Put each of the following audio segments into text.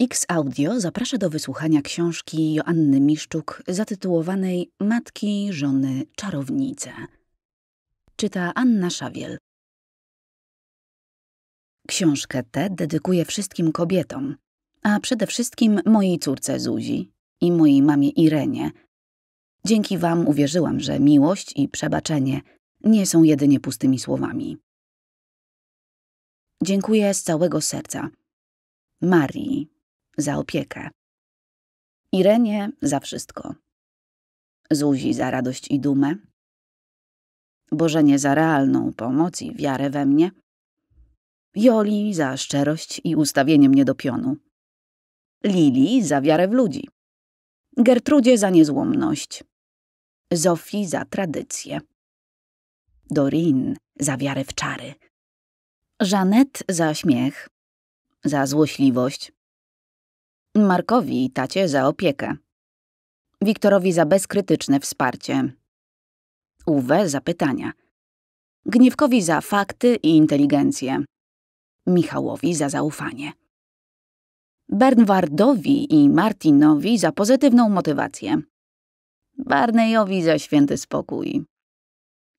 X Audio zaprasza do wysłuchania książki Joanny Miszczuk zatytułowanej Matki, żony, czarownice. Czyta Anna Szawiel. Książkę tę dedykuję wszystkim kobietom, a przede wszystkim mojej córce Zuzi i mojej mamie Irenie. Dzięki wam uwierzyłam, że miłość i przebaczenie nie są jedynie pustymi słowami. Dziękuję z całego serca. Marii za opiekę. Irenie za wszystko. Zuzi za radość i dumę. Bożenie za realną pomoc i wiarę we mnie. Joli za szczerość i ustawienie mnie do pionu. Lili za wiarę w ludzi. Gertrudzie za niezłomność. Zofii za tradycję. Dorin za wiarę w czary. Żanet za śmiech, za złośliwość. Markowi i tacie za opiekę. Wiktorowi za bezkrytyczne wsparcie. Uwe za pytania. Gniewkowi za fakty i inteligencję. Michałowi za zaufanie. Bernwardowi i Martinowi za pozytywną motywację. Barneyowi za święty spokój.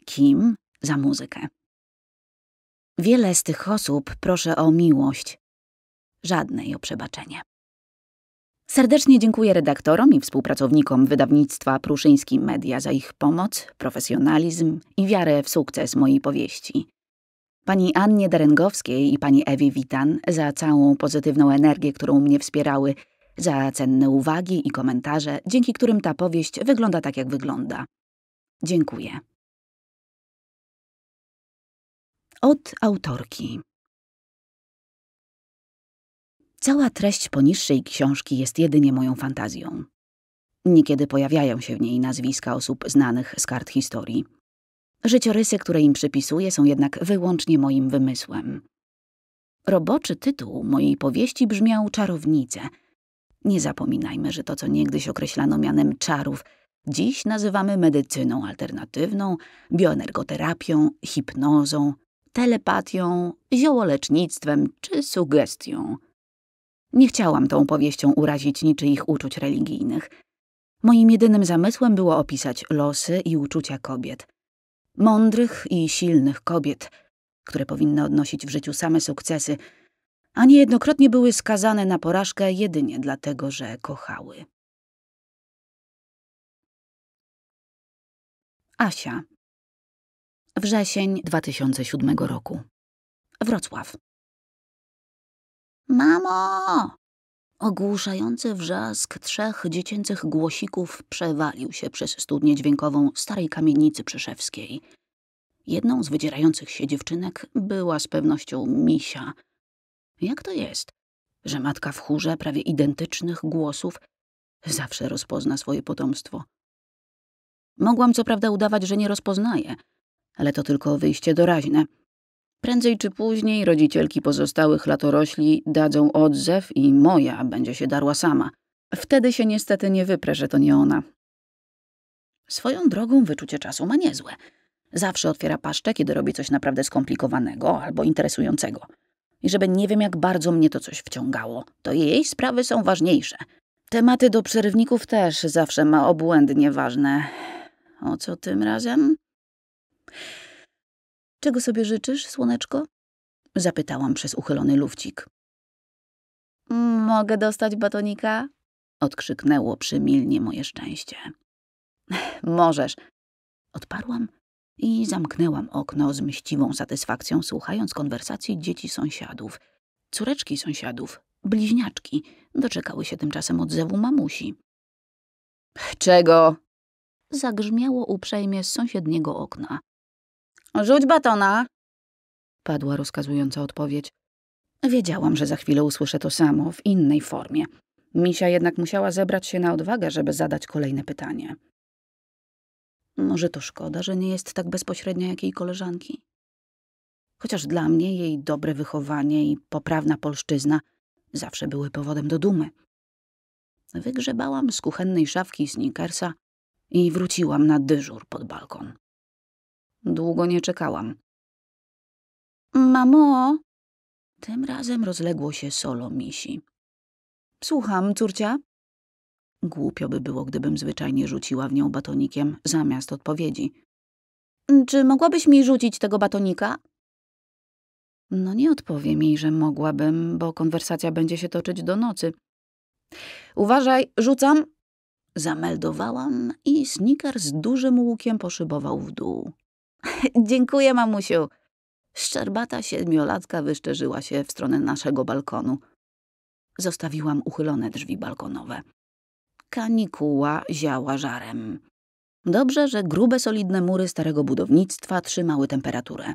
Kim za muzykę. Wiele z tych osób proszę o miłość, żadnej o przebaczenie. Serdecznie dziękuję redaktorom i współpracownikom wydawnictwa Pruszyński Media za ich pomoc, profesjonalizm i wiarę w sukces mojej powieści. Pani Annie Derengowskiej i pani Ewie Witan za całą pozytywną energię, którą mnie wspierały, za cenne uwagi i komentarze, dzięki którym ta powieść wygląda tak, jak wygląda. Dziękuję. Od autorki. Cała treść poniższej książki jest jedynie moją fantazją. Niekiedy pojawiają się w niej nazwiska osób znanych z kart historii. Życiorysy, które im przypisuję, są jednak wyłącznie moim wymysłem. Roboczy tytuł mojej powieści brzmiał Czarownice. Nie zapominajmy, że to, co niegdyś określano mianem czarów, dziś nazywamy medycyną alternatywną, bioenergoterapią, hipnozą, telepatią, ziołolecznictwem czy sugestią. Nie chciałam tą powieścią urazić niczyich uczuć religijnych. Moim jedynym zamysłem było opisać losy i uczucia kobiet. Mądrych i silnych kobiet, które powinny odnosić w życiu same sukcesy, a niejednokrotnie były skazane na porażkę jedynie dlatego, że kochały. Asia Wrzesień 2007 roku. Wrocław. Mamo! Ogłuszający wrzask trzech dziecięcych głosików przewalił się przez studnię dźwiękową starej kamienicy przyszewskiej. Jedną z wydzierających się dziewczynek była z pewnością Misia. Jak to jest, że matka w chórze prawie identycznych głosów zawsze rozpozna swoje potomstwo? Mogłam co prawda udawać, że nie rozpoznaję – ale to tylko wyjście doraźne. Prędzej czy później rodzicielki pozostałych latorośli dadzą odzew i moja będzie się darła sama. Wtedy się niestety nie wyprę, że to nie ona. Swoją drogą wyczucie czasu ma niezłe. Zawsze otwiera paszczę, kiedy robi coś naprawdę skomplikowanego albo interesującego. I żeby nie wiem, jak bardzo mnie to coś wciągało, to jej sprawy są ważniejsze. Tematy do przerywników też zawsze ma obłędnie ważne. O co tym razem? Czego sobie życzysz, słoneczko? Zapytałam przez uchylony lufcik. Mogę dostać batonika? Odkrzyknęło przymilnie moje szczęście. Możesz. Odparłam i zamknęłam okno z mściwą satysfakcją, słuchając konwersacji dzieci sąsiadów. Córeczki sąsiadów, bliźniaczki, doczekały się tymczasem odzewu mamusi. Czego? Zagrzmiało uprzejmie z sąsiedniego okna. Rzuć batona! Padła rozkazująca odpowiedź. Wiedziałam, że za chwilę usłyszę to samo, w innej formie. Misia jednak musiała zebrać się na odwagę, żeby zadać kolejne pytanie. Może to szkoda, że nie jest tak bezpośrednia jak jej koleżanki? Chociaż dla mnie jej dobre wychowanie i poprawna polszczyzna zawsze były powodem do dumy. Wygrzebałam z kuchennej szafki sneakersa i wróciłam na dyżur pod balkon. Długo nie czekałam. Mamo! Tym razem rozległo się solo misi. Słucham, córcia. Głupio by było, gdybym zwyczajnie rzuciła w nią batonikiem zamiast odpowiedzi. Czy mogłabyś mi rzucić tego batonika? No nie odpowiem jej, że mogłabym, bo konwersacja będzie się toczyć do nocy. Uważaj, rzucam! Zameldowałam i sniker z dużym łukiem poszybował w dół. Dziękuję, mamusiu. Szczerbata siedmiolatka wyszczerzyła się w stronę naszego balkonu. Zostawiłam uchylone drzwi balkonowe. Kanikuła ziała żarem. Dobrze, że grube, solidne mury starego budownictwa trzymały temperaturę.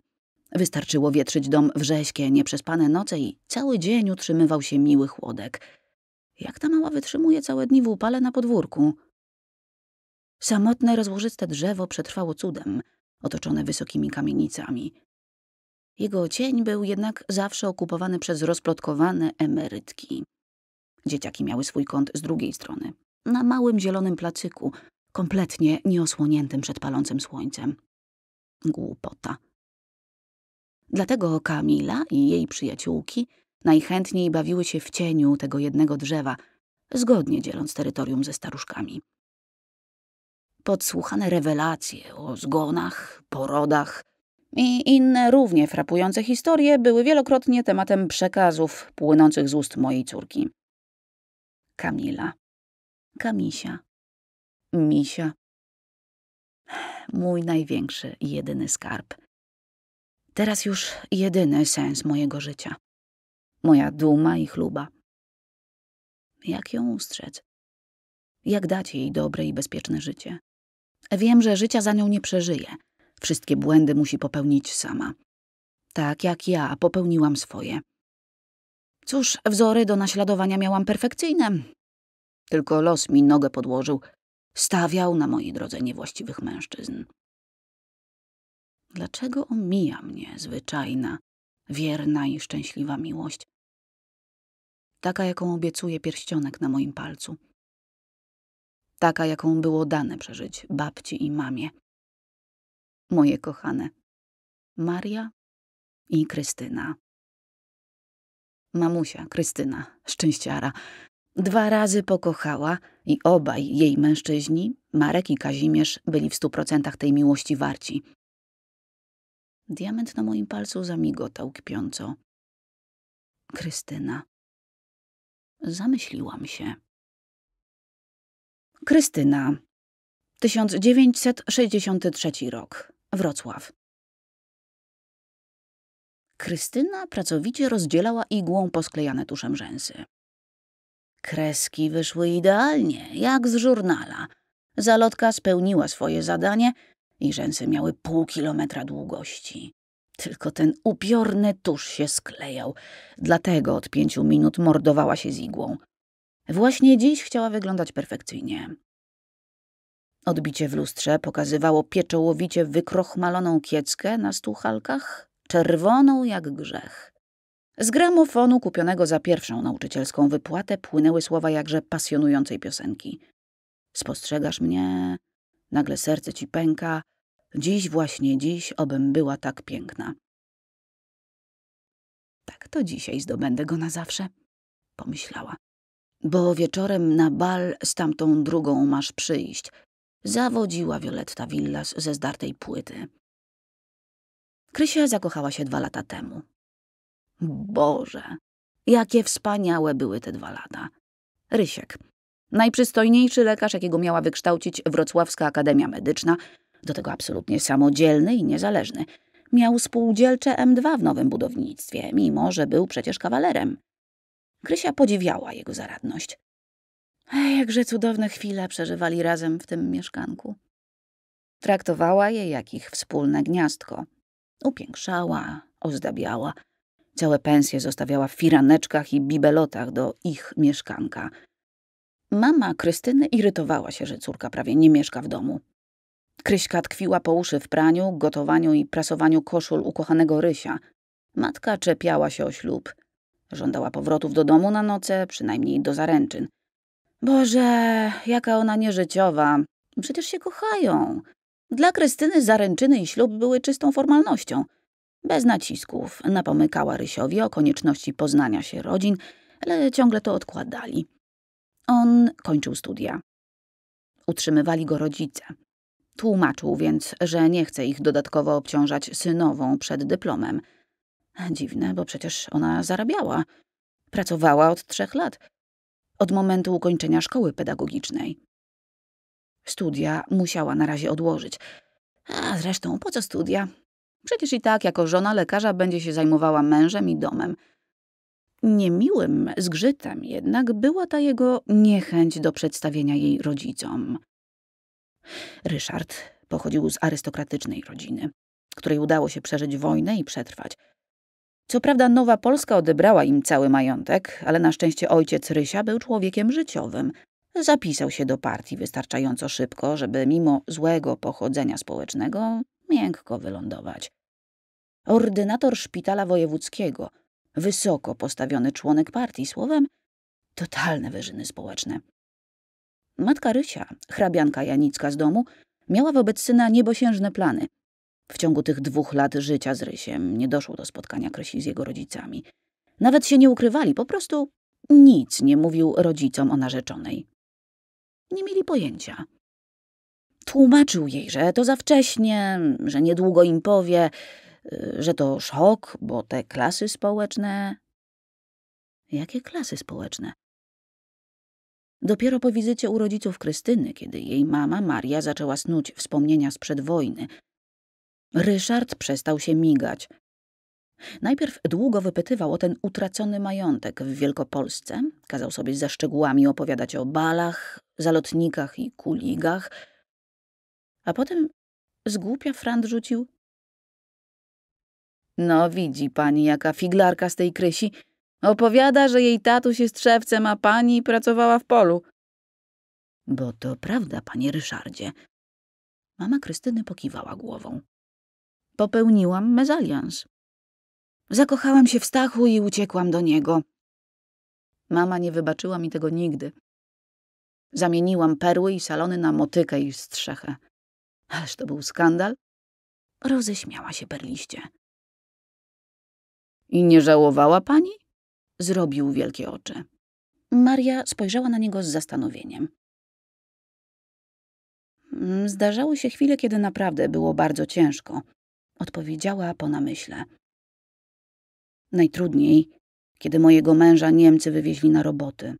Wystarczyło wietrzyć dom wrześkie, nieprzespane noce i cały dzień utrzymywał się miły chłodek. Jak ta mała wytrzymuje całe dni w upale na podwórku? Samotne, rozłożyste drzewo przetrwało cudem, otoczone wysokimi kamienicami. Jego cień był jednak zawsze okupowany przez rozplotkowane emerytki. Dzieciaki miały swój kąt z drugiej strony, na małym zielonym placyku, kompletnie nieosłoniętym przed palącym słońcem. Głupota. Dlatego Kamila i jej przyjaciółki najchętniej bawiły się w cieniu tego jednego drzewa, zgodnie dzieląc terytorium ze staruszkami. Podsłuchane rewelacje o zgonach, porodach i inne równie frapujące historie były wielokrotnie tematem przekazów płynących z ust mojej córki. Kamila, Kamisia, Misia. Mój największy i jedyny skarb. Teraz już jedyny sens mojego życia. Moja duma i chluba. Jak ją ustrzec? Jak dać jej dobre i bezpieczne życie? Wiem, że życia za nią nie przeżyje. Wszystkie błędy musi popełnić sama. Tak jak ja popełniłam swoje. Cóż, wzory do naśladowania miałam perfekcyjne. Tylko los mi nogę podłożył. Stawiał na mojej drodze niewłaściwych mężczyzn. Dlaczego omija mnie zwyczajna, wierna i szczęśliwa miłość? Taka, jaką obiecuje pierścionek na moim palcu. Taka, jaką było dane przeżyć babci i mamie. Moje kochane. Maria i Krystyna. Mamusia, Krystyna, szczęściara, dwa razy pokochała i obaj jej mężczyźni, Marek i Kazimierz, byli w stu procentach tej miłości warci. Diament na moim palcu zamigotał kpiąco. Krystyna. Zamyśliłam się. Krystyna. 1963 rok. Wrocław. Krystyna pracowicie rozdzielała igłą posklejane tuszem rzęsy. Kreski wyszły idealnie, jak z żurnala. Zalotka spełniła swoje zadanie i rzęsy miały pół kilometra długości. Tylko ten upiorny tusz się sklejał, dlatego od pięciu minut mordowała się z igłą. Właśnie dziś chciała wyglądać perfekcyjnie. Odbicie w lustrze pokazywało pieczołowicie wykrochmaloną kieckę na stuchalkach, czerwoną jak grzech. Z gramofonu kupionego za pierwszą nauczycielską wypłatę płynęły słowa jakże pasjonującej piosenki. Spostrzegasz mnie, nagle serce ci pęka, dziś właśnie dziś, obym była tak piękna. Tak to dzisiaj zdobędę go na zawsze, pomyślała. Bo wieczorem na bal z tamtą drugą masz przyjść. Zawodziła Violetta Villas ze zdartej płyty. Krysia zakochała się dwa lata temu. Boże, jakie wspaniałe były te dwa lata. Rysiek, najprzystojniejszy lekarz, jakiego miała wykształcić Wrocławska Akademia Medyczna, do tego absolutnie samodzielny i niezależny. Miał spółdzielcze M2 w nowym budownictwie, mimo że był przecież kawalerem. Krysia podziwiała jego zaradność. Jakże cudowne chwile przeżywali razem w tym mieszkanku. Traktowała je jak ich wspólne gniazdko. Upiększała, ozdabiała. Całe pensje zostawiała w firaneczkach i bibelotach do ich mieszkanka. Mama Krystyny irytowała się, że córka prawie nie mieszka w domu. Kryśka tkwiła po uszy w praniu, gotowaniu i prasowaniu koszul ukochanego Rysia. Matka czepiała się o ślub. Żądała powrotów do domu na noce, przynajmniej do zaręczyn. Boże, jaka ona nieżyciowa. Przecież się kochają. Dla Krystyny zaręczyny i ślub były czystą formalnością. Bez nacisków napomykała Rysiowi o konieczności poznania się rodzin, ale ciągle to odkładali. On kończył studia. Utrzymywali go rodzice. Tłumaczył więc, że nie chce ich dodatkowo obciążać synową przed dyplomem. Dziwne, bo przecież ona zarabiała. Pracowała od trzech lat. Od momentu ukończenia szkoły pedagogicznej. Studia musiała na razie odłożyć. A zresztą po co studia? Przecież i tak jako żona lekarza będzie się zajmowała mężem i domem. Niemiłym zgrzytem jednak była ta jego niechęć do przedstawienia jej rodzicom. Ryszard pochodził z arystokratycznej rodziny, której udało się przeżyć wojnę i przetrwać. Co prawda Nowa Polska odebrała im cały majątek, ale na szczęście ojciec Rysia był człowiekiem życiowym. Zapisał się do partii wystarczająco szybko, żeby mimo złego pochodzenia społecznego miękko wylądować. Ordynator szpitala wojewódzkiego, wysoko postawiony członek partii, słowem totalne wyżyny społeczne. Matka Rysia, hrabianka Janicka z domu, miała wobec syna niebosiężne plany. W ciągu tych dwóch lat życia z Rysiem nie doszło do spotkania Krysi z jego rodzicami. Nawet się nie ukrywali, po prostu nic nie mówił rodzicom o narzeczonej. Nie mieli pojęcia. Tłumaczył jej, że to za wcześnie, że niedługo im powie, że to szok, bo te klasy społeczne. Jakie klasy społeczne? Dopiero po wizycie u rodziców Krystyny, kiedy jej mama Maria zaczęła snuć wspomnienia sprzed wojny, Ryszard przestał się migać. Najpierw długo wypytywał o ten utracony majątek w Wielkopolsce, kazał sobie ze szczegółami opowiadać o balach, zalotnikach i kuligach, a potem z Frant rzucił no widzi pani, jaka figlarka z tej Krysi. Opowiada, że jej tatuś jest szewcem, a pani pracowała w polu. Bo to prawda, panie Ryszardzie. Mama Krystyny pokiwała głową. Popełniłam mezalians. Zakochałam się w Stachu i uciekłam do niego. Mama nie wybaczyła mi tego nigdy. Zamieniłam perły i salony na motykę i strzechę. Ależ to był skandal. Roześmiała się perliście. I nie żałowała pani? Zrobił wielkie oczy. Maria spojrzała na niego z zastanowieniem. Mm, zdarzały się chwile, kiedy naprawdę było bardzo ciężko, odpowiedziała po namyśle. Najtrudniej, kiedy mojego męża Niemcy wywieźli na roboty.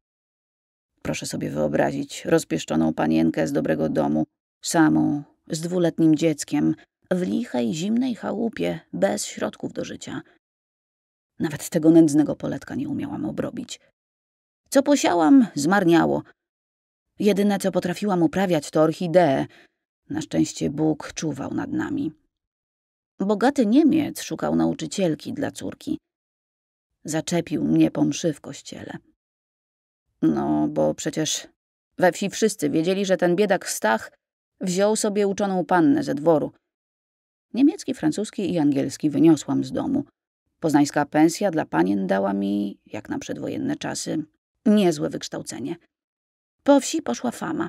Proszę sobie wyobrazić rozpieszczoną panienkę z dobrego domu, samą, z dwuletnim dzieckiem, w lichej, zimnej chałupie, bez środków do życia. Nawet tego nędznego poletka nie umiałam obrobić. Co posiałam, zmarniało. Jedyne, co potrafiłam uprawiać, to orchidee. Na szczęście Bóg czuwał nad nami. Bogaty Niemiec szukał nauczycielki dla córki. Zaczepił mnie po mszy w kościele. No, bo przecież we wsi wszyscy wiedzieli, że ten biedak Stach wziął sobie uczoną pannę ze dworu. Niemiecki, francuski i angielski wyniosłam z domu. Poznańska pensja dla panien dała mi, jak na przedwojenne czasy, niezłe wykształcenie. Po wsi poszła fama.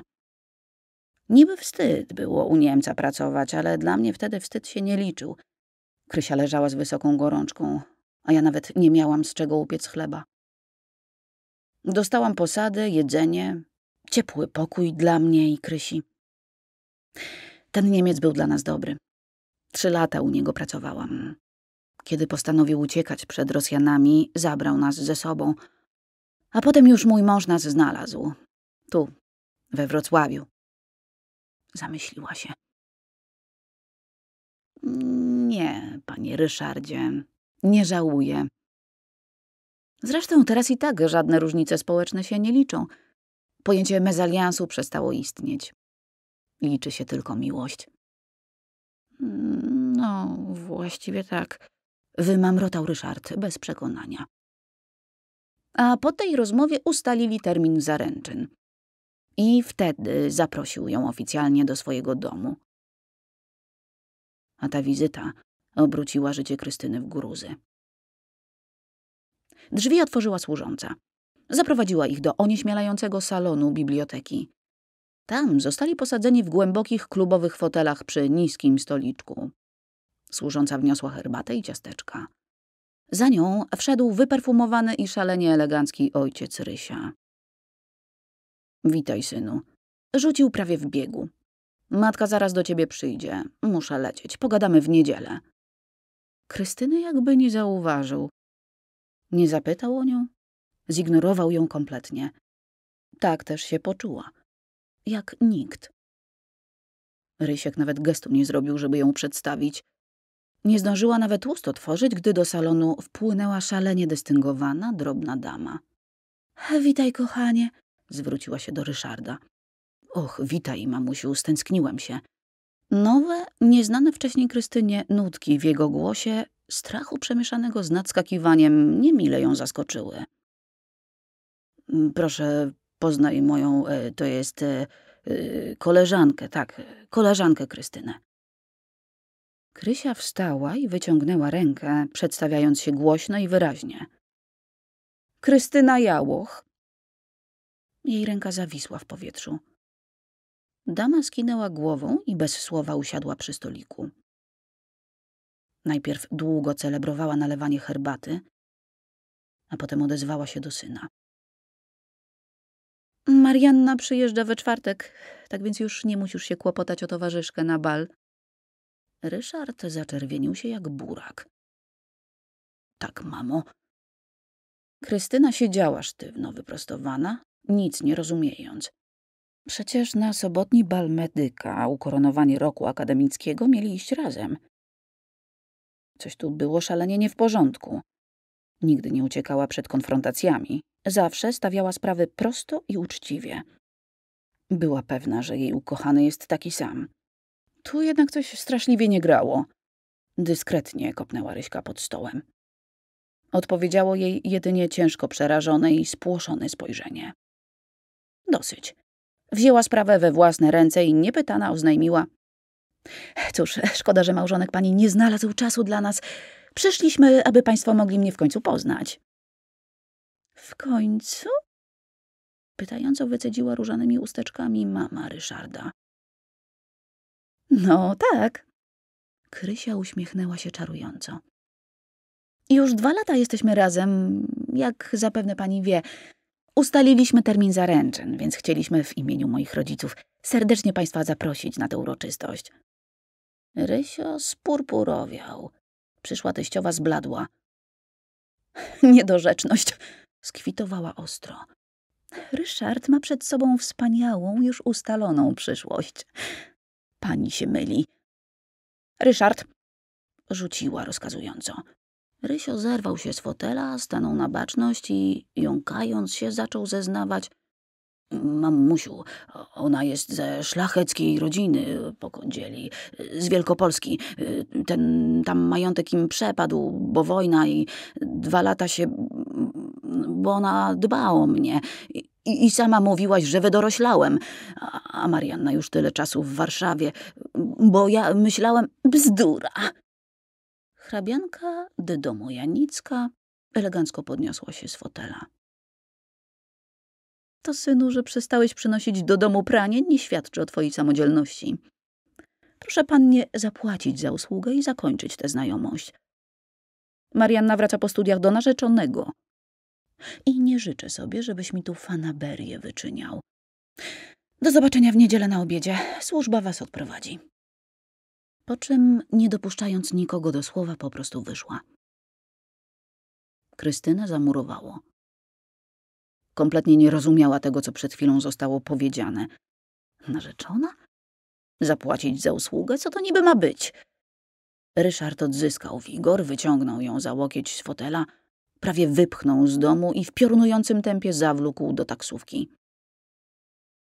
Niby wstyd było u Niemca pracować, ale dla mnie wtedy wstyd się nie liczył. Krysia leżała z wysoką gorączką, a ja nawet nie miałam z czego upiec chleba. Dostałam posadę, jedzenie, ciepły pokój dla mnie i Krysi. Ten Niemiec był dla nas dobry. Trzy lata u niego pracowałam. Kiedy postanowił uciekać przed Rosjanami, zabrał nas ze sobą. A potem już mój mąż nas znalazł. Tu, we Wrocławiu. Zamyśliła się. Nie, panie Ryszardzie, nie żałuję. Zresztą teraz i tak żadne różnice społeczne się nie liczą. Pojęcie mezaliansu przestało istnieć. Liczy się tylko miłość. No, właściwie tak wymamrotał Ryszard bez przekonania. A po tej rozmowie ustalili termin zaręczyn. I wtedy zaprosił ją oficjalnie do swojego domu. A ta wizyta obróciła życie Krystyny w gruzy. Drzwi otworzyła służąca. Zaprowadziła ich do onieśmielającego salonu biblioteki. Tam zostali posadzeni w głębokich klubowych fotelach przy niskim stoliczku. Służąca wniosła herbatę i ciasteczka. Za nią wszedł wyperfumowany i szalenie elegancki ojciec Rysia. Witaj, synu. Rzucił prawie w biegu. Matka zaraz do ciebie przyjdzie. Muszę lecieć. Pogadamy w niedzielę. Krystyny jakby nie zauważył. Nie zapytał o nią? Zignorował ją kompletnie. Tak też się poczuła. Jak nikt. Rysiek nawet gestu nie zrobił, żeby ją przedstawić. Nie zdążyła nawet ust otworzyć, gdy do salonu wpłynęła szalenie dystyngowana, drobna dama. Witaj, kochanie, zwróciła się do Ryszarda. Och, witaj, mamusiu, stęskniłem się. Nowe, nieznane wcześniej Krystynie nutki w jego głosie, strachu przemieszanego z nadskakiwaniem, niemile ją zaskoczyły. Proszę, poznaj moją, e, to jest e, e, koleżankę, tak, koleżankę Krystynę. Krysia wstała i wyciągnęła rękę, przedstawiając się głośno i wyraźnie. Krystyna Jałoch. Jej ręka zawisła w powietrzu. Dama skinęła głową i bez słowa usiadła przy stoliku. Najpierw długo celebrowała nalewanie herbaty, a potem odezwała się do syna. Marianna przyjeżdża we czwartek, tak więc już nie musisz się kłopotać o towarzyszkę na bal. Ryszard zaczerwienił się jak burak. Tak, mamo. Krystyna siedziała sztywno wyprostowana, nic nie rozumiejąc. Przecież na sobotni bal medyka, ukoronowanie roku akademickiego, mieli iść razem. Coś tu było szalenie nie w porządku. Nigdy nie uciekała przed konfrontacjami. Zawsze stawiała sprawy prosto i uczciwie. Była pewna, że jej ukochany jest taki sam. Tu jednak coś straszliwie nie grało. Dyskretnie kopnęła Ryśka pod stołem. Odpowiedziało jej jedynie ciężko przerażone i spłoszone spojrzenie. Dosyć. Wzięła sprawę we własne ręce i niepytana oznajmiła. Cóż, szkoda, że małżonek pani nie znalazł czasu dla nas. Przyszliśmy, aby państwo mogli mnie w końcu poznać. W końcu? Pytająco wycedziła różanymi usteczkami mama Ryszarda. No tak. Krysia uśmiechnęła się czarująco. Już dwa lata jesteśmy razem, jak zapewne pani wie. Ustaliliśmy termin zaręczyn, więc chcieliśmy w imieniu moich rodziców serdecznie państwa zaprosić na tę uroczystość. Rysio spurpurowiał. Przyszła teściowa zbladła. Niedorzeczność, skwitowała ostro. Ryszard ma przed sobą wspaniałą, już ustaloną przyszłość. Pani się myli. Ryszard, rzuciła rozkazująco. Rysio zerwał się z fotela, stanął na baczność i, jąkając się, zaczął zeznawać. Mamusiu, ona jest ze szlacheckiej rodziny pokądzieli, z Wielkopolski. Ten tam majątek im przepadł, bo wojna i dwa lata się... bo ona dba o mnie. I, i sama mówiłaś, że wydoroślałem. A Marianna już tyle czasu w Warszawie, bo ja myślałem... Bzdura! Hrabianka do domu Janicka elegancko podniosła się z fotela. To, synu, że przestałeś przynosić do domu pranie, nie świadczy o twojej samodzielności. Proszę pannie zapłacić za usługę i zakończyć tę znajomość. Marianna wraca po studiach do narzeczonego. I nie życzę sobie, żebyś mi tu fanaberię wyczyniał. Do zobaczenia w niedzielę na obiedzie. Służba was odprowadzi. Po czym, nie dopuszczając nikogo do słowa, po prostu wyszła. Krystynę zamurowało. Kompletnie nie rozumiała tego, co przed chwilą zostało powiedziane. Narzeczona? Zapłacić za usługę? Co to niby ma być? Ryszard odzyskał wigor, wyciągnął ją za łokieć z fotela, prawie wypchnął z domu i w piorunującym tempie zawlókł do taksówki.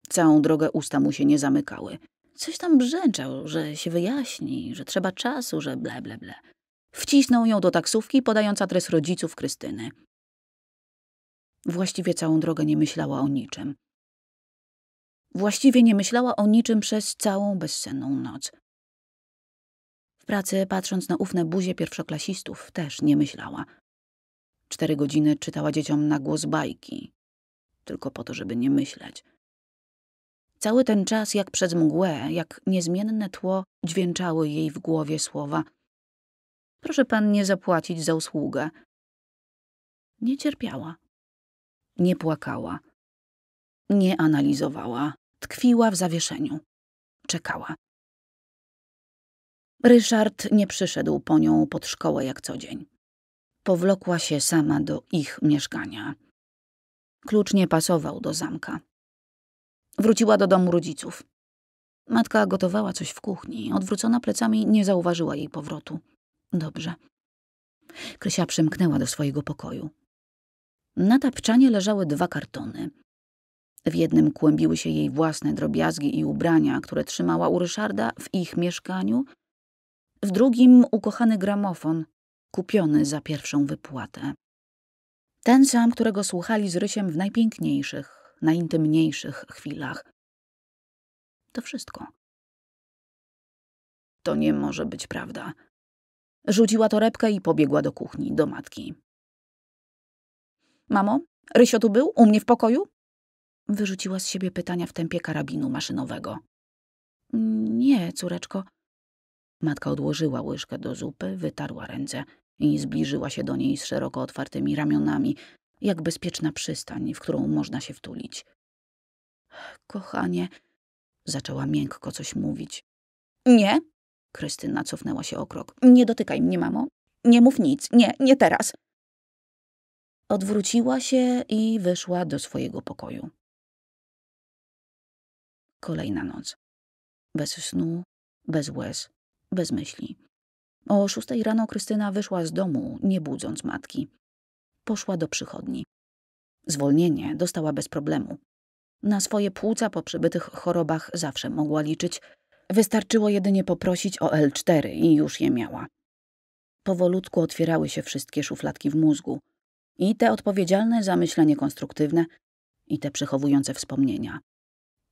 Całą drogę usta mu się nie zamykały. Coś tam brzęczał, że się wyjaśni, że trzeba czasu, że ble, ble, ble. Wcisnął ją do taksówki, podając adres rodziców Krystyny. Właściwie całą drogę nie myślała o niczym. Właściwie nie myślała o niczym przez całą bezsenną noc. W pracy, patrząc na ufne buzie pierwszoklasistów, też nie myślała. Cztery godziny czytała dzieciom na głos bajki, tylko po to, żeby nie myśleć. Cały ten czas, jak przez mgłę, jak niezmienne tło, dźwięczały jej w głowie słowa. Proszę pan nie zapłacić za usługę. Nie cierpiała. Nie płakała. Nie analizowała. Tkwiła w zawieszeniu. Czekała. Ryszard nie przyszedł po nią pod szkołę jak co dzień. Powlokła się sama do ich mieszkania. Klucz nie pasował do zamka. Wróciła do domu rodziców. Matka gotowała coś w kuchni. Odwrócona plecami nie zauważyła jej powrotu. Dobrze. Krysia przymknęła do swojego pokoju. Na tapczanie leżały dwa kartony. W jednym kłębiły się jej własne drobiazgi i ubrania, które trzymała u Ryszarda w ich mieszkaniu. W drugim ukochany gramofon, kupiony za pierwszą wypłatę. Ten sam, którego słuchali z Rysiem w najpiękniejszych, najintymniejszych chwilach. To wszystko. To nie może być prawda. Rzuciła torebkę i pobiegła do kuchni, do matki. Mamo, Rysio tu był? U mnie w pokoju? Wyrzuciła z siebie pytania w tempie karabinu maszynowego. Nie, córeczko. Matka odłożyła łyżkę do zupy, wytarła ręce i zbliżyła się do niej z szeroko otwartymi ramionami, jak bezpieczna przystań, w którą można się wtulić. Kochanie, zaczęła miękko coś mówić. Nie, Krystyna cofnęła się o krok. Nie dotykaj mnie, mamo. Nie mów nic. Nie, nie teraz. Odwróciła się i wyszła do swojego pokoju. Kolejna noc. Bez snu, bez łez, bez myśli. O szóstej rano Krystyna wyszła z domu, nie budząc matki. Poszła do przychodni. Zwolnienie dostała bez problemu. Na swoje płuca po przybytych chorobach zawsze mogła liczyć. Wystarczyło jedynie poprosić o L4 i już je miała. Powolutku otwierały się wszystkie szufladki w mózgu. I te odpowiedzialne za myślenie konstruktywne, i te przechowujące wspomnienia.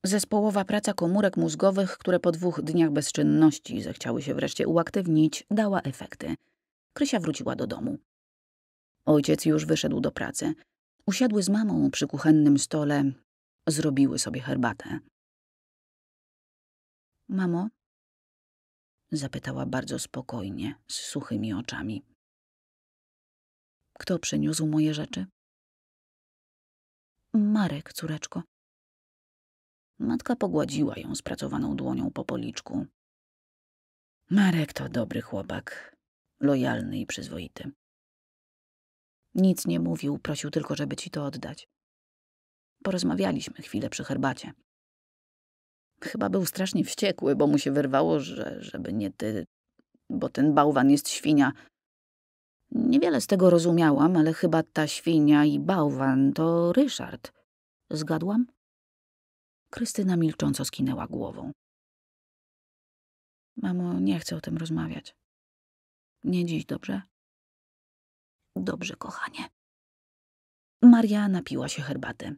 Zespołowa praca komórek mózgowych, które po dwóch dniach bezczynności zechciały się wreszcie uaktywnić, dała efekty. Krysia wróciła do domu. Ojciec już wyszedł do pracy. Usiadły z mamą przy kuchennym stole, zrobiły sobie herbatę. Mamo? Zapytała bardzo spokojnie, z suchymi oczami. Kto przyniósł moje rzeczy? Marek, córeczko. Matka pogładziła ją spracowaną dłonią po policzku. Marek to dobry chłopak, lojalny i przyzwoity. Nic nie mówił, prosił tylko, żeby ci to oddać. Porozmawialiśmy chwilę przy herbacie. Chyba był strasznie wściekły, bo mu się wyrwało, że żeby nie ty, bo ten bałwan jest świnia. Niewiele z tego rozumiałam, ale chyba ta świnia i bałwan to Ryszard. Zgadłam? Krystyna milcząco skinęła głową. Mamo, nie chcę o tym rozmawiać. Nie dziś, dobrze? Dobrze, kochanie. Maria napiła się herbaty.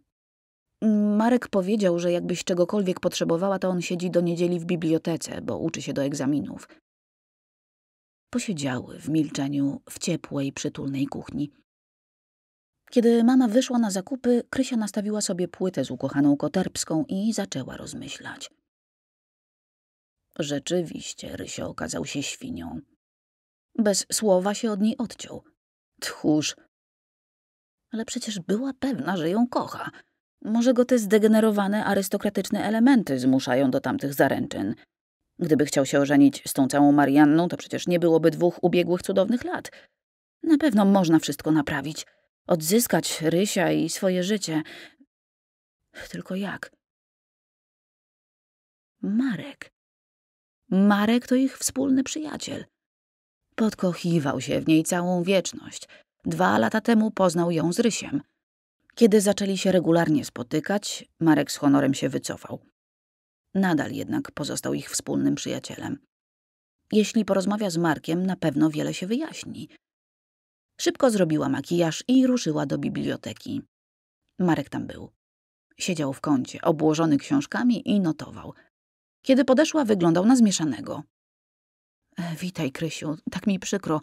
Marek powiedział, że jakbyś czegokolwiek potrzebowała, to on siedzi do niedzieli w bibliotece, bo uczy się do egzaminów. Posiedziały w milczeniu w ciepłej, przytulnej kuchni. Kiedy mama wyszła na zakupy, Krysia nastawiła sobie płytę z ukochaną koterbską i zaczęła rozmyślać. Rzeczywiście Rysio okazał się świnią. Bez słowa się od niej odciął. Tchórz. Ale przecież była pewna, że ją kocha. Może go te zdegenerowane, arystokratyczne elementy zmuszają do tamtych zaręczyn. Gdyby chciał się ożenić z tą całą Marianną, to przecież nie byłoby dwóch ubiegłych cudownych lat. Na pewno można wszystko naprawić. Odzyskać Rysia i swoje życie. Tylko jak? Marek. Marek to ich wspólny przyjaciel. Podkochiwał się w niej całą wieczność. Dwa lata temu poznał ją z Rysiem. Kiedy zaczęli się regularnie spotykać, Marek z honorem się wycofał. Nadal jednak pozostał ich wspólnym przyjacielem. Jeśli porozmawia z Markiem, na pewno wiele się wyjaśni. Szybko zrobiła makijaż i ruszyła do biblioteki. Marek tam był. Siedział w kącie, obłożony książkami i notował. Kiedy podeszła, wyglądał na zmieszanego. Witaj, Krysiu, tak mi przykro.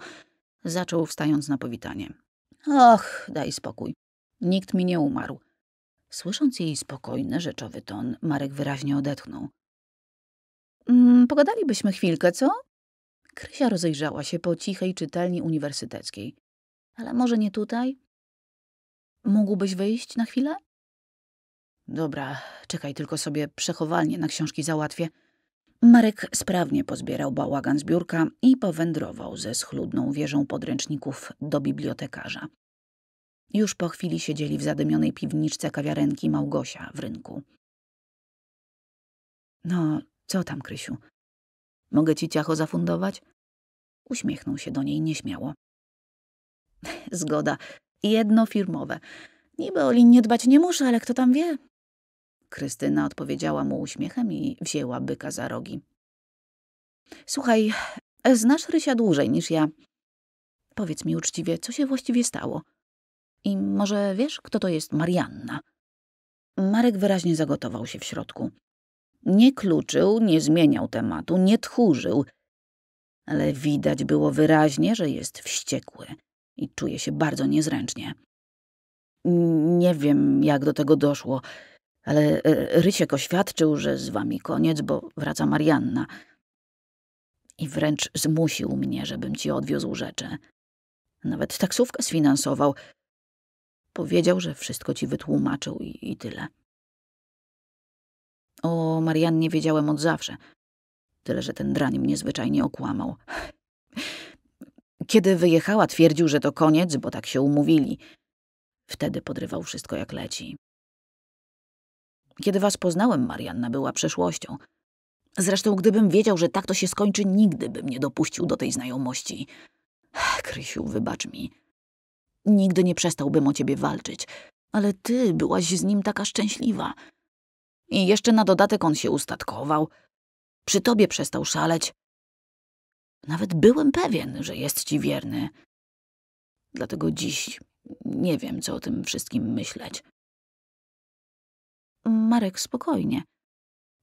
Zaczął wstając na powitanie. Och, daj spokój. Nikt mi nie umarł. Słysząc jej spokojny, rzeczowy ton, Marek wyraźnie odetchnął. Mm, pogadalibyśmy chwilkę, co? Krysia rozejrzała się po cichej czytelni uniwersyteckiej. Ale może nie tutaj? Mógłbyś wyjść na chwilę? Dobra, czekaj, tylko sobie przechowalnie na książki załatwię. Marek sprawnie pozbierał bałagan z biurka i powędrował ze schludną wieżą podręczników do bibliotekarza. Już po chwili siedzieli w zadymionej piwniczce kawiarenki Małgosia w rynku. No, co tam, Krysiu? Mogę ci ciacho zafundować? Uśmiechnął się do niej nieśmiało. Zgoda. Jedno firmowe. Niby o linię dbać nie muszę, ale kto tam wie? Krystyna odpowiedziała mu uśmiechem i wzięła byka za rogi. Słuchaj, znasz Rysia dłużej niż ja. Powiedz mi uczciwie, co się właściwie stało? I może wiesz, kto to jest Marianna? Marek wyraźnie zagotował się w środku. Nie kluczył, nie zmieniał tematu, nie tchórzył, ale widać było wyraźnie, że jest wściekły i czuje się bardzo niezręcznie. Nie wiem, jak do tego doszło, ale e, Rysiek oświadczył, że z wami koniec, bo wraca Marianna. I wręcz zmusił mnie, żebym ci odwiózł rzeczy. Nawet taksówkę sfinansował. Powiedział, że wszystko ci wytłumaczył i, i tyle. O Mariannie wiedziałem od zawsze. Tyle, że ten drań mnie zwyczajnie okłamał. Kiedy wyjechała, twierdził, że to koniec, bo tak się umówili. Wtedy podrywał wszystko jak leci. Kiedy was poznałem, Marianna była przeszłością. Zresztą, gdybym wiedział, że tak to się skończy, nigdy bym nie dopuścił do tej znajomości. Krysiu, wybacz mi. Nigdy nie przestałbym o ciebie walczyć, ale ty byłaś z nim taka szczęśliwa. I jeszcze na dodatek on się ustatkował. Przy tobie przestał szaleć. Nawet byłem pewien, że jest ci wierny. Dlatego dziś nie wiem, co o tym wszystkim myśleć. Marek, spokojnie.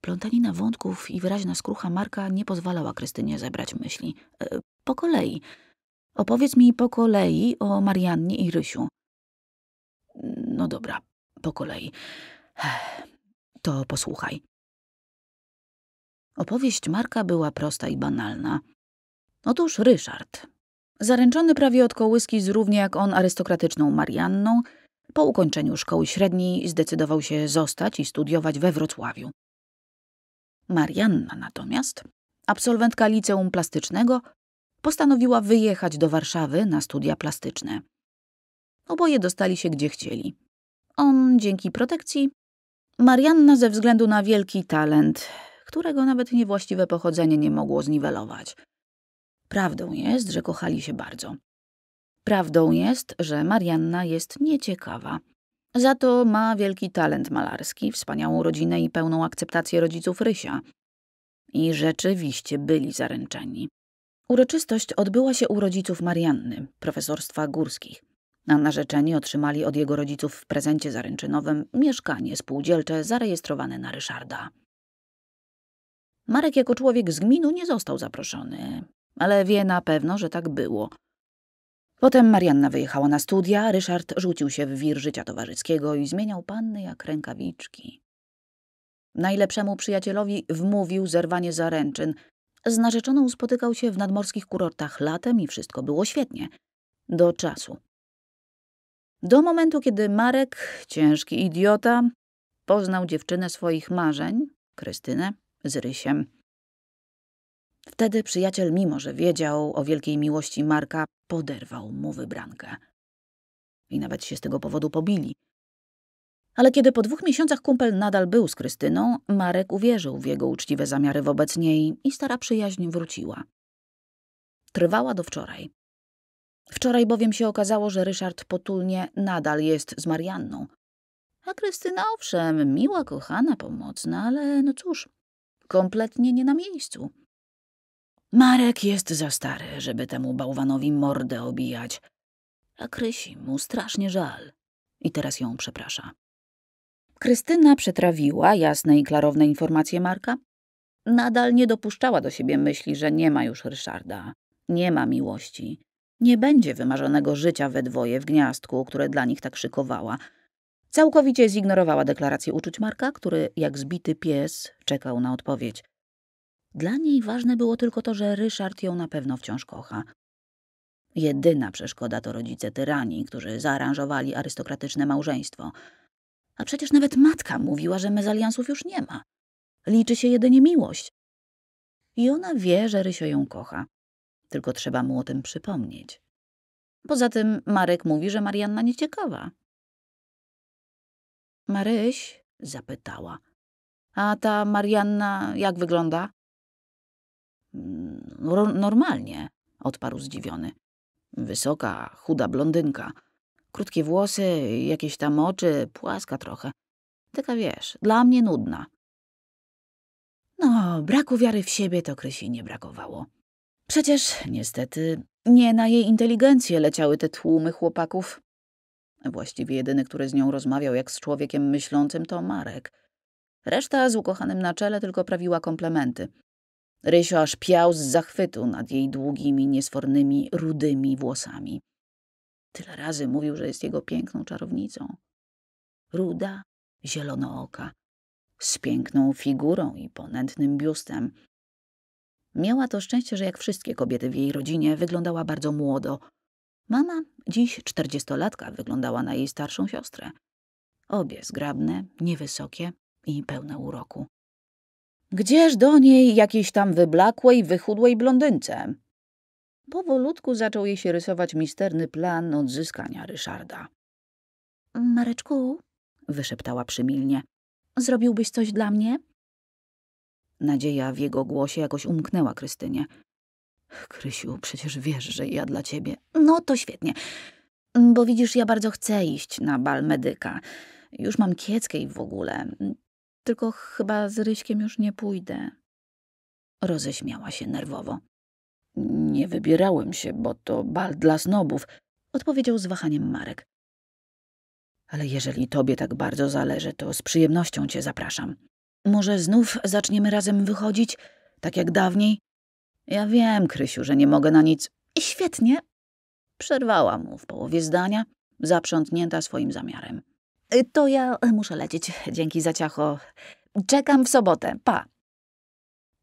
Plątanina wątków i wyraźna skrucha Marka nie pozwalała Krystynie zebrać myśli. E, po kolei. Opowiedz mi po kolei o Mariannie i Rysiu. No dobra, po kolei. To posłuchaj. Opowieść Marka była prosta i banalna. Otóż Ryszard, zaręczony prawie od kołyski z równie jak on arystokratyczną Marianną, po ukończeniu szkoły średniej zdecydował się zostać i studiować we Wrocławiu. Marianna natomiast, absolwentka liceum plastycznego, postanowiła wyjechać do Warszawy na studia plastyczne. Oboje dostali się gdzie chcieli. On dzięki protekcji, Marianna ze względu na wielki talent, którego nawet niewłaściwe pochodzenie nie mogło zniwelować. Prawdą jest, że kochali się bardzo. Prawdą jest, że Marianna jest nieciekawa. Za to ma wielki talent malarski, wspaniałą rodzinę i pełną akceptację rodziców Rysia. I rzeczywiście byli zaręczeni. Uroczystość odbyła się u rodziców Marianny, profesorstwa górskich. A narzeczeni otrzymali od jego rodziców w prezencie zaręczynowym mieszkanie spółdzielcze zarejestrowane na Ryszarda. Marek jako człowiek z gminu nie został zaproszony, ale wie na pewno, że tak było. Potem Marianna wyjechała na studia, Ryszard rzucił się w wir życia towarzyskiego i zmieniał panny jak rękawiczki. Najlepszemu przyjacielowi wmówił zerwanie zaręczyn. Z narzeczoną spotykał się w nadmorskich kurortach latem i wszystko było świetnie. Do czasu. Do momentu, kiedy Marek, ciężki idiota, poznał dziewczynę swoich marzeń, Krystynę, z Rysiem. Wtedy przyjaciel, mimo że wiedział o wielkiej miłości Marka, poderwał mu wybrankę. I nawet się z tego powodu pobili. Ale kiedy po dwóch miesiącach kumpel nadal był z Krystyną, Marek uwierzył w jego uczciwe zamiary wobec niej i stara przyjaźń wróciła. Trwała do wczoraj. Wczoraj bowiem się okazało, że Ryszard potulnie nadal jest z Marianną. A Krystyna owszem, miła, kochana, pomocna, ale no cóż, kompletnie nie na miejscu. Marek jest za stary, żeby temu bałwanowi mordę obijać, a Krysi mu strasznie żal i teraz ją przeprasza. Krystyna przetrawiła jasne i klarowne informacje Marka. Nadal nie dopuszczała do siebie myśli, że nie ma już Ryszarda, nie ma miłości, nie będzie wymarzonego życia we dwoje w gniazdku, które dla nich tak szykowała. Całkowicie zignorowała deklarację uczuć Marka, który jak zbity pies czekał na odpowiedź. Dla niej ważne było tylko to, że Ryszard ją na pewno wciąż kocha. Jedyna przeszkoda to rodzice tyranii, którzy zaaranżowali arystokratyczne małżeństwo. A przecież nawet matka mówiła, że mezaliansów już nie ma. Liczy się jedynie miłość. I ona wie, że Rysio ją kocha. Tylko trzeba mu o tym przypomnieć. Poza tym Marek mówi, że Marianna nieciekawa. Maryś? zapytała. A ta Marianna jak wygląda? Mm, normalnie, odparł zdziwiony. Wysoka, chuda blondynka. Krótkie włosy, jakieś tam oczy, płaska trochę. Taka wiesz, dla mnie nudna. No, braku wiary w siebie to Krysi nie brakowało. Przecież, niestety, nie na jej inteligencję leciały te tłumy chłopaków. Właściwie jedyny, który z nią rozmawiał jak z człowiekiem myślącym, to Marek. Reszta z ukochanym na czele tylko prawiła komplementy. Rysio aż piał z zachwytu nad jej długimi, niesfornymi, rudymi włosami. Tyle razy mówił, że jest jego piękną czarownicą. Ruda, zielonooka, z piękną figurą i ponętnym biustem. Miała to szczęście, że jak wszystkie kobiety w jej rodzinie wyglądała bardzo młodo. Mama, dziś czterdziestolatka, wyglądała na jej starszą siostrę. Obie zgrabne, niewysokie i pełne uroku. Gdzież do niej jakiejś tam wyblakłej, wychudłej blondynce? Powolutku zaczął jej się rysować misterny plan odzyskania Ryszarda. Mareczku, wyszeptała przymilnie, zrobiłbyś coś dla mnie? Nadzieja w jego głosie jakoś umknęła Krystynie. Krysiu, przecież wiesz, że ja dla ciebie. No to świetnie. Bo widzisz, ja bardzo chcę iść na bal medyka. Już mam kieckę i w ogóle. Tylko chyba z Ryśkiem już nie pójdę. Roześmiała się nerwowo. Nie wybierałem się, bo to bal dla snobów, odpowiedział z wahaniem Marek. Ale jeżeli tobie tak bardzo zależy, to z przyjemnością cię zapraszam. Może znów zaczniemy razem wychodzić, tak jak dawniej? Ja wiem, Krysiu, że nie mogę na nic. Świetnie. Przerwała mu w połowie zdania, zaprzątnięta swoim zamiarem. Y, to ja muszę lecieć. Dzięki za ciacho. Czekam w sobotę. Pa.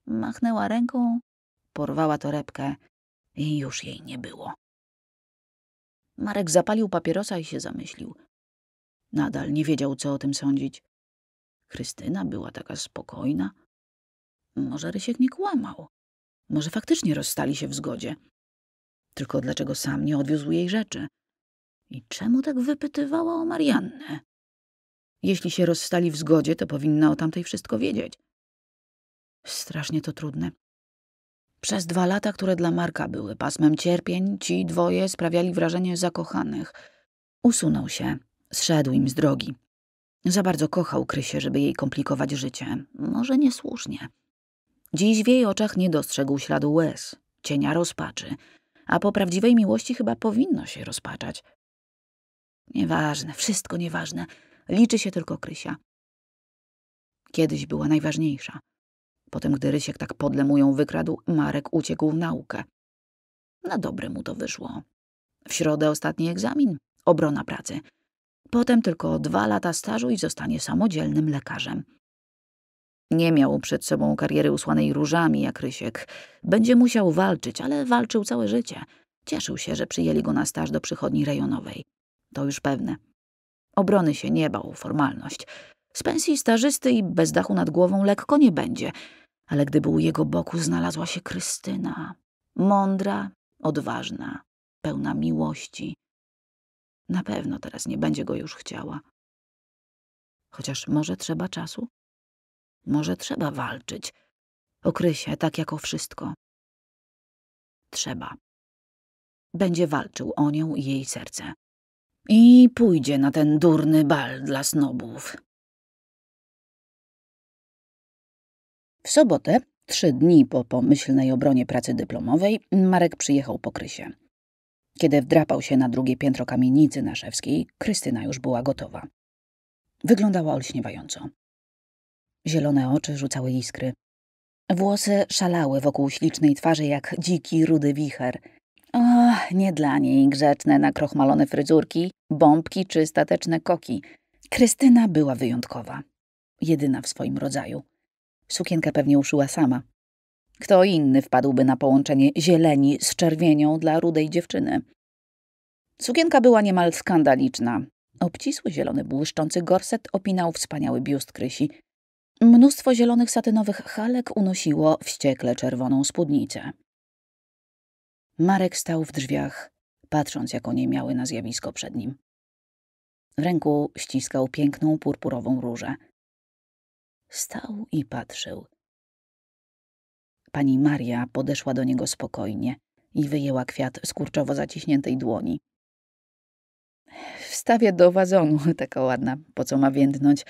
Machnęła ręką, porwała torebkę i już jej nie było. Marek zapalił papierosa i się zamyślił. Nadal nie wiedział, co o tym sądzić. Krystyna była taka spokojna. Może Rysiek nie kłamał. Może faktycznie rozstali się w zgodzie. Tylko dlaczego sam nie odwiózł jej rzeczy? I czemu tak wypytywała o Mariannę? Jeśli się rozstali w zgodzie, to powinna o tamtej wszystko wiedzieć. Strasznie to trudne. Przez dwa lata, które dla Marka były pasmem cierpień, ci dwoje sprawiali wrażenie zakochanych. Usunął się, zszedł im z drogi. Za bardzo kochał Krysię, żeby jej komplikować życie. Może niesłusznie. Dziś w jej oczach nie dostrzegł śladu łez, cienia rozpaczy, a po prawdziwej miłości chyba powinno się rozpaczać. Nieważne, wszystko nieważne. Liczy się tylko Krysia. Kiedyś była najważniejsza. Potem, gdy Rysiek tak podle mu ją wykradł, Marek uciekł w naukę. Na dobre mu to wyszło. W środę ostatni egzamin, obrona pracy. Potem tylko dwa lata stażu i zostanie samodzielnym lekarzem. Nie miał przed sobą kariery usłanej różami jak Rysiek. Będzie musiał walczyć, ale walczył całe życie. Cieszył się, że przyjęli go na staż do przychodni rejonowej. To już pewne. Obrony się nie bał, formalność. Z pensji stażysty i bez dachu nad głową lekko nie będzie. Ale gdyby u jego boku znalazła się Krystyna, mądra, odważna, pełna miłości, na pewno teraz nie będzie go już chciała. Chociaż może trzeba czasu? Może trzeba walczyć. O Krysie, tak jak o wszystko. Trzeba. Będzie walczył o nią i jej serce. I pójdzie na ten durny bal dla snobów. W sobotę, trzy dni po pomyślnej obronie pracy dyplomowej, Marek przyjechał po Krysie. Kiedy wdrapał się na drugie piętro kamienicy naszewskiej, Krystyna już była gotowa. Wyglądała olśniewająco. Zielone oczy rzucały iskry. Włosy szalały wokół ślicznej twarzy jak dziki, rudy wicher. O, nie dla niej grzeczne, nakrochmalone fryzurki, bombki czy stateczne koki. Krystyna była wyjątkowa. Jedyna w swoim rodzaju. Sukienkę pewnie uszyła sama. Kto inny wpadłby na połączenie zieleni z czerwienią dla rudej dziewczyny. Sukienka była niemal skandaliczna. Obcisły, zielony, błyszczący gorset opinał wspaniały biust Krysi. Mnóstwo zielonych satynowych halek unosiło wściekle czerwoną spódnicę. Marek stał w drzwiach, patrząc jak miały na zjawisko przed nim. W ręku ściskał piękną purpurową różę. Stał i patrzył. Pani Maria podeszła do niego spokojnie i wyjęła kwiat z kurczowo zaciśniętej dłoni. Wstawię do wazonu, taka ładna, po co ma więdnąć.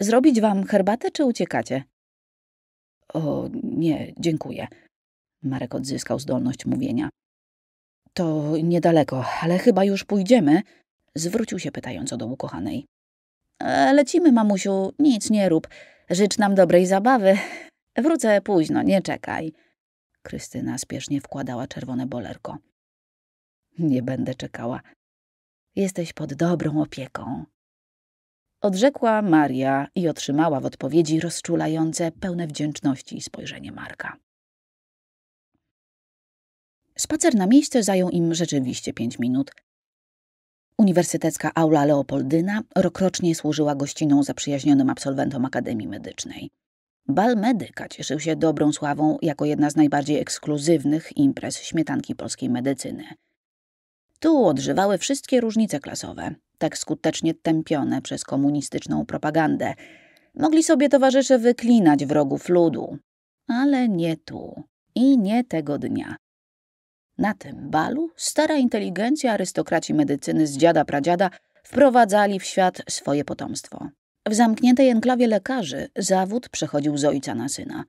Zrobić wam herbatę, czy uciekacie? O, nie, dziękuję. Marek odzyskał zdolność mówienia. To niedaleko, ale chyba już pójdziemy. Zwrócił się pytająco do ukochanej. E, lecimy, mamusiu, nic nie rób. Życz nam dobrej zabawy. Wrócę późno, nie czekaj. Krystyna spiesznie wkładała czerwone bolerko. Nie będę czekała. Jesteś pod dobrą opieką. Odrzekła Maria i otrzymała w odpowiedzi rozczulające, pełne wdzięczności spojrzenie Marka. Spacer na miejsce zajął im rzeczywiście pięć minut. Uniwersytecka aula Leopoldyna rokrocznie służyła gościną zaprzyjaźnionym absolwentom Akademii Medycznej. Bal Medyka cieszył się dobrą sławą jako jedna z najbardziej ekskluzywnych imprez śmietanki polskiej medycyny. Tu odżywały wszystkie różnice klasowe, tak skutecznie tępione przez komunistyczną propagandę. Mogli sobie towarzysze wyklinać wrogów ludu, ale nie tu i nie tego dnia. Na tym balu stara inteligencja arystokraci medycyny z dziada pradziada wprowadzali w świat swoje potomstwo. W zamkniętej enklawie lekarzy zawód przechodził z ojca na syna.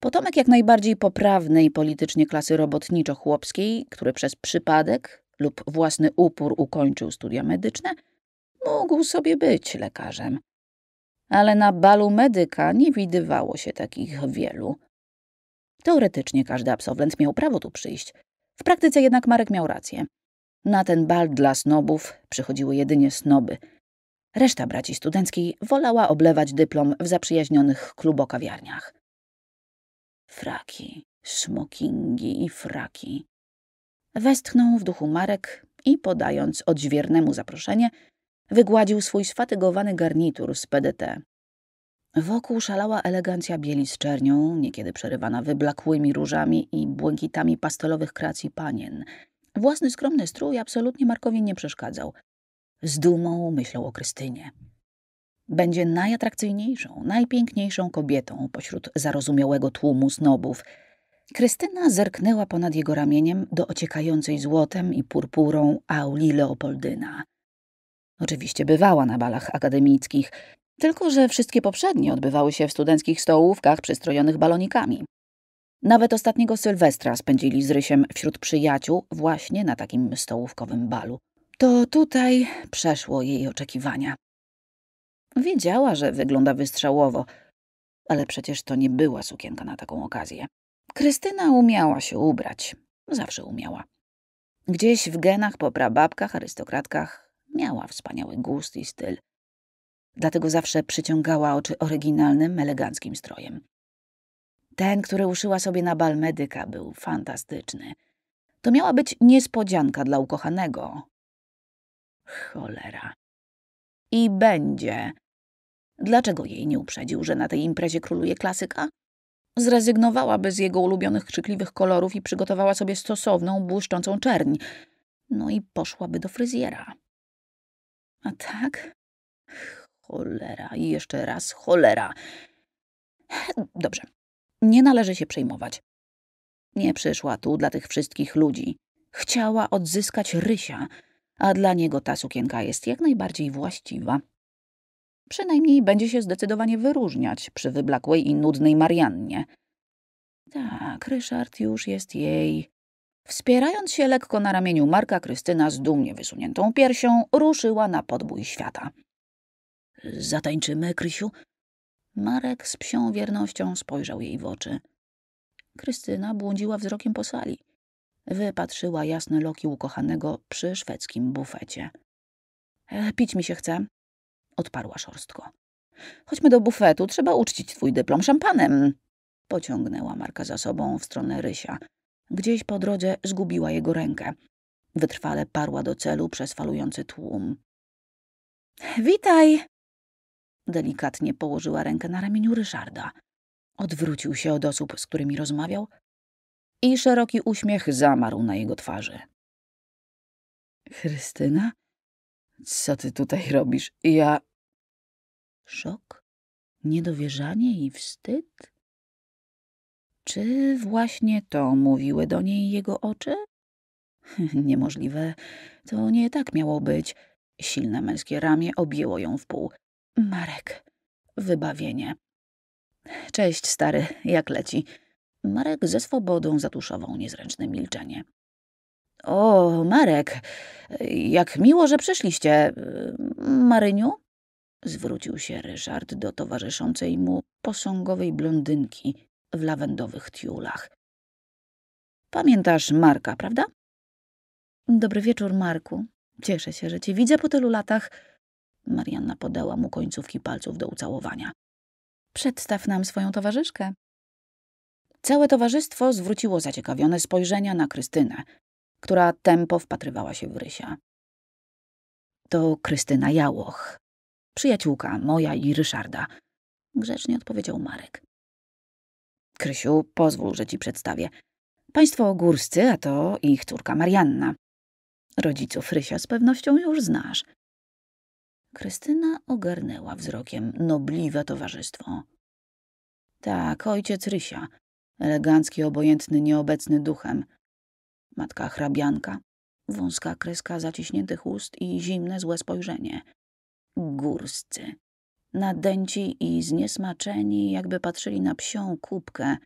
Potomek jak najbardziej poprawnej politycznie klasy robotniczo-chłopskiej, który przez przypadek lub własny upór ukończył studia medyczne, mógł sobie być lekarzem. Ale na balu medyka nie widywało się takich wielu. Teoretycznie każdy absolwent miał prawo tu przyjść. W praktyce jednak Marek miał rację. Na ten bal dla snobów przychodziły jedynie snoby. Reszta braci studenckiej wolała oblewać dyplom w zaprzyjaźnionych klubokawiarniach. Fraki, smokingi i fraki. Westchnął w duchu Marek i podając odźwiernemu zaproszenie, wygładził swój sfatygowany garnitur z PDT. Wokół szalała elegancja bieli z czernią, niekiedy przerywana wyblakłymi różami i błękitami pastelowych kreacji panien. Własny skromny strój absolutnie Markowi nie przeszkadzał. Z dumą myślał o Krystynie. Będzie najatrakcyjniejszą, najpiękniejszą kobietą pośród zarozumiałego tłumu snobów. Krystyna zerknęła ponad jego ramieniem do ociekającej złotem i purpurą auli Leopoldyna. Oczywiście bywała na balach akademickich, tylko, że wszystkie poprzednie odbywały się w studenckich stołówkach przystrojonych balonikami. Nawet ostatniego Sylwestra spędzili z Rysiem wśród przyjaciół właśnie na takim stołówkowym balu. To tutaj przeszło jej oczekiwania. Wiedziała, że wygląda wystrzałowo, ale przecież to nie była sukienka na taką okazję. Krystyna umiała się ubrać. Zawsze umiała. Gdzieś w genach po prababkach, arystokratkach miała wspaniały gust i styl dlatego zawsze przyciągała oczy oryginalnym, eleganckim strojem. Ten, który uszyła sobie na bal medyka, był fantastyczny. To miała być niespodzianka dla ukochanego. Cholera. I będzie. Dlaczego jej nie uprzedził, że na tej imprezie króluje klasyka? Zrezygnowałaby z jego ulubionych krzykliwych kolorów i przygotowała sobie stosowną, błyszczącą czerń. No i poszłaby do fryzjera. A tak? Cholera i jeszcze raz cholera. Dobrze, nie należy się przejmować. Nie przyszła tu dla tych wszystkich ludzi. Chciała odzyskać Rysia, a dla niego ta sukienka jest jak najbardziej właściwa. Przynajmniej będzie się zdecydowanie wyróżniać przy wyblakłej i nudnej Mariannie. Tak, Ryszard już jest jej. Wspierając się lekko na ramieniu Marka, Krystyna z dumnie wysuniętą piersią ruszyła na podbój świata. Zatańczymy, Krysiu? Marek z psią wiernością spojrzał jej w oczy. Krystyna błądziła wzrokiem po sali. Wypatrzyła jasne loki ukochanego przy szwedzkim bufecie. E, pić mi się chce, odparła szorstko. Chodźmy do bufetu, trzeba uczcić twój dyplom szampanem. Pociągnęła Marka za sobą w stronę Rysia. Gdzieś po drodze zgubiła jego rękę. Wytrwale parła do celu przez falujący tłum. Witaj! Delikatnie położyła rękę na ramieniu Ryszarda. Odwrócił się od osób, z którymi rozmawiał i szeroki uśmiech zamarł na jego twarzy. Chrystyna? Co ty tutaj robisz? Ja... Szok, niedowierzanie i wstyd? Czy właśnie to mówiły do niej jego oczy? Niemożliwe. To nie tak miało być. Silne męskie ramię objęło ją w pół. Marek. Wybawienie. Cześć, stary. Jak leci? Marek ze swobodą zatuszował niezręczne milczenie. O, Marek, jak miło, że przyszliście. Maryniu? Zwrócił się Ryszard do towarzyszącej mu posągowej blondynki w lawendowych tiulach. Pamiętasz Marka, prawda? Dobry wieczór, Marku. Cieszę się, że cię widzę po tylu latach. Marianna podała mu końcówki palców do ucałowania. Przedstaw nam swoją towarzyszkę. Całe towarzystwo zwróciło zaciekawione spojrzenia na Krystynę, która tempo wpatrywała się w Rysia. To Krystyna Jałoch, przyjaciółka moja i Ryszarda, grzecznie odpowiedział Marek. Krysiu, pozwól, że ci przedstawię. Państwo górscy, a to ich córka Marianna. Rodziców Rysia z pewnością już znasz. Krystyna ogarnęła wzrokiem nobliwe towarzystwo. Tak, ojciec Rysia, elegancki, obojętny, nieobecny duchem. Matka hrabianka, wąska kreska zaciśniętych ust i zimne, złe spojrzenie. Górscy, nadęci i zniesmaczeni, jakby patrzyli na psią kubkę.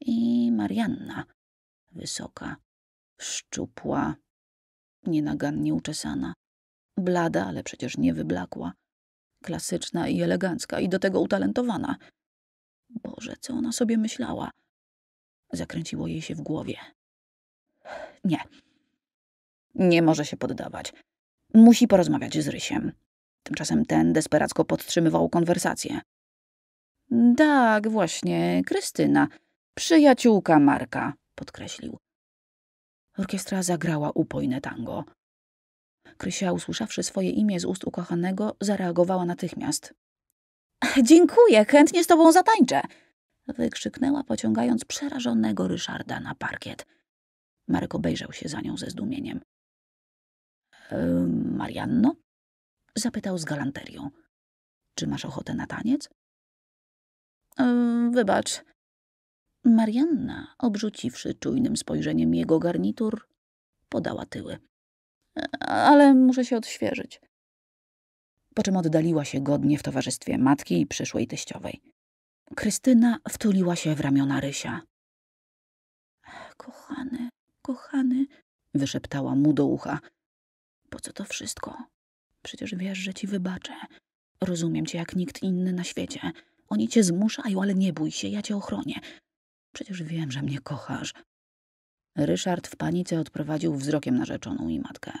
I Marianna, wysoka, szczupła, nienagannie uczesana, blada, ale przecież nie wyblakła, klasyczna i elegancka i do tego utalentowana. Boże, co ona sobie myślała? Zakręciło jej się w głowie. Nie. Nie może się poddawać. Musi porozmawiać z Rysiem. Tymczasem ten desperacko podtrzymywał konwersację. Tak, właśnie, Krystyna. Przyjaciółka Marka, podkreślił. Orkiestra zagrała upojne tango. Krysia, usłyszawszy swoje imię z ust ukochanego, zareagowała natychmiast. Dziękuję, chętnie z tobą zatańczę! Wykrzyknęła, pociągając przerażonego Ryszarda na parkiet. Marek obejrzał się za nią ze zdumieniem. Yy, Marianno? Zapytał z galanterią. Czy masz ochotę na taniec? Yy, wybacz. Marianna, obrzuciwszy czujnym spojrzeniem jego garnitur, podała tyły. Ale muszę się odświeżyć. Po czym oddaliła się godnie w towarzystwie matki i przyszłej teściowej. Krystyna wtuliła się w ramiona Rysia. Kochany, kochany, wyszeptała mu do ucha. Po co to wszystko? Przecież wiesz, że ci wybaczę. Rozumiem cię jak nikt inny na świecie. Oni cię zmuszają, ale nie bój się, ja cię ochronię. Przecież wiem, że mnie kochasz. Ryszard w panice odprowadził wzrokiem narzeczoną i matkę.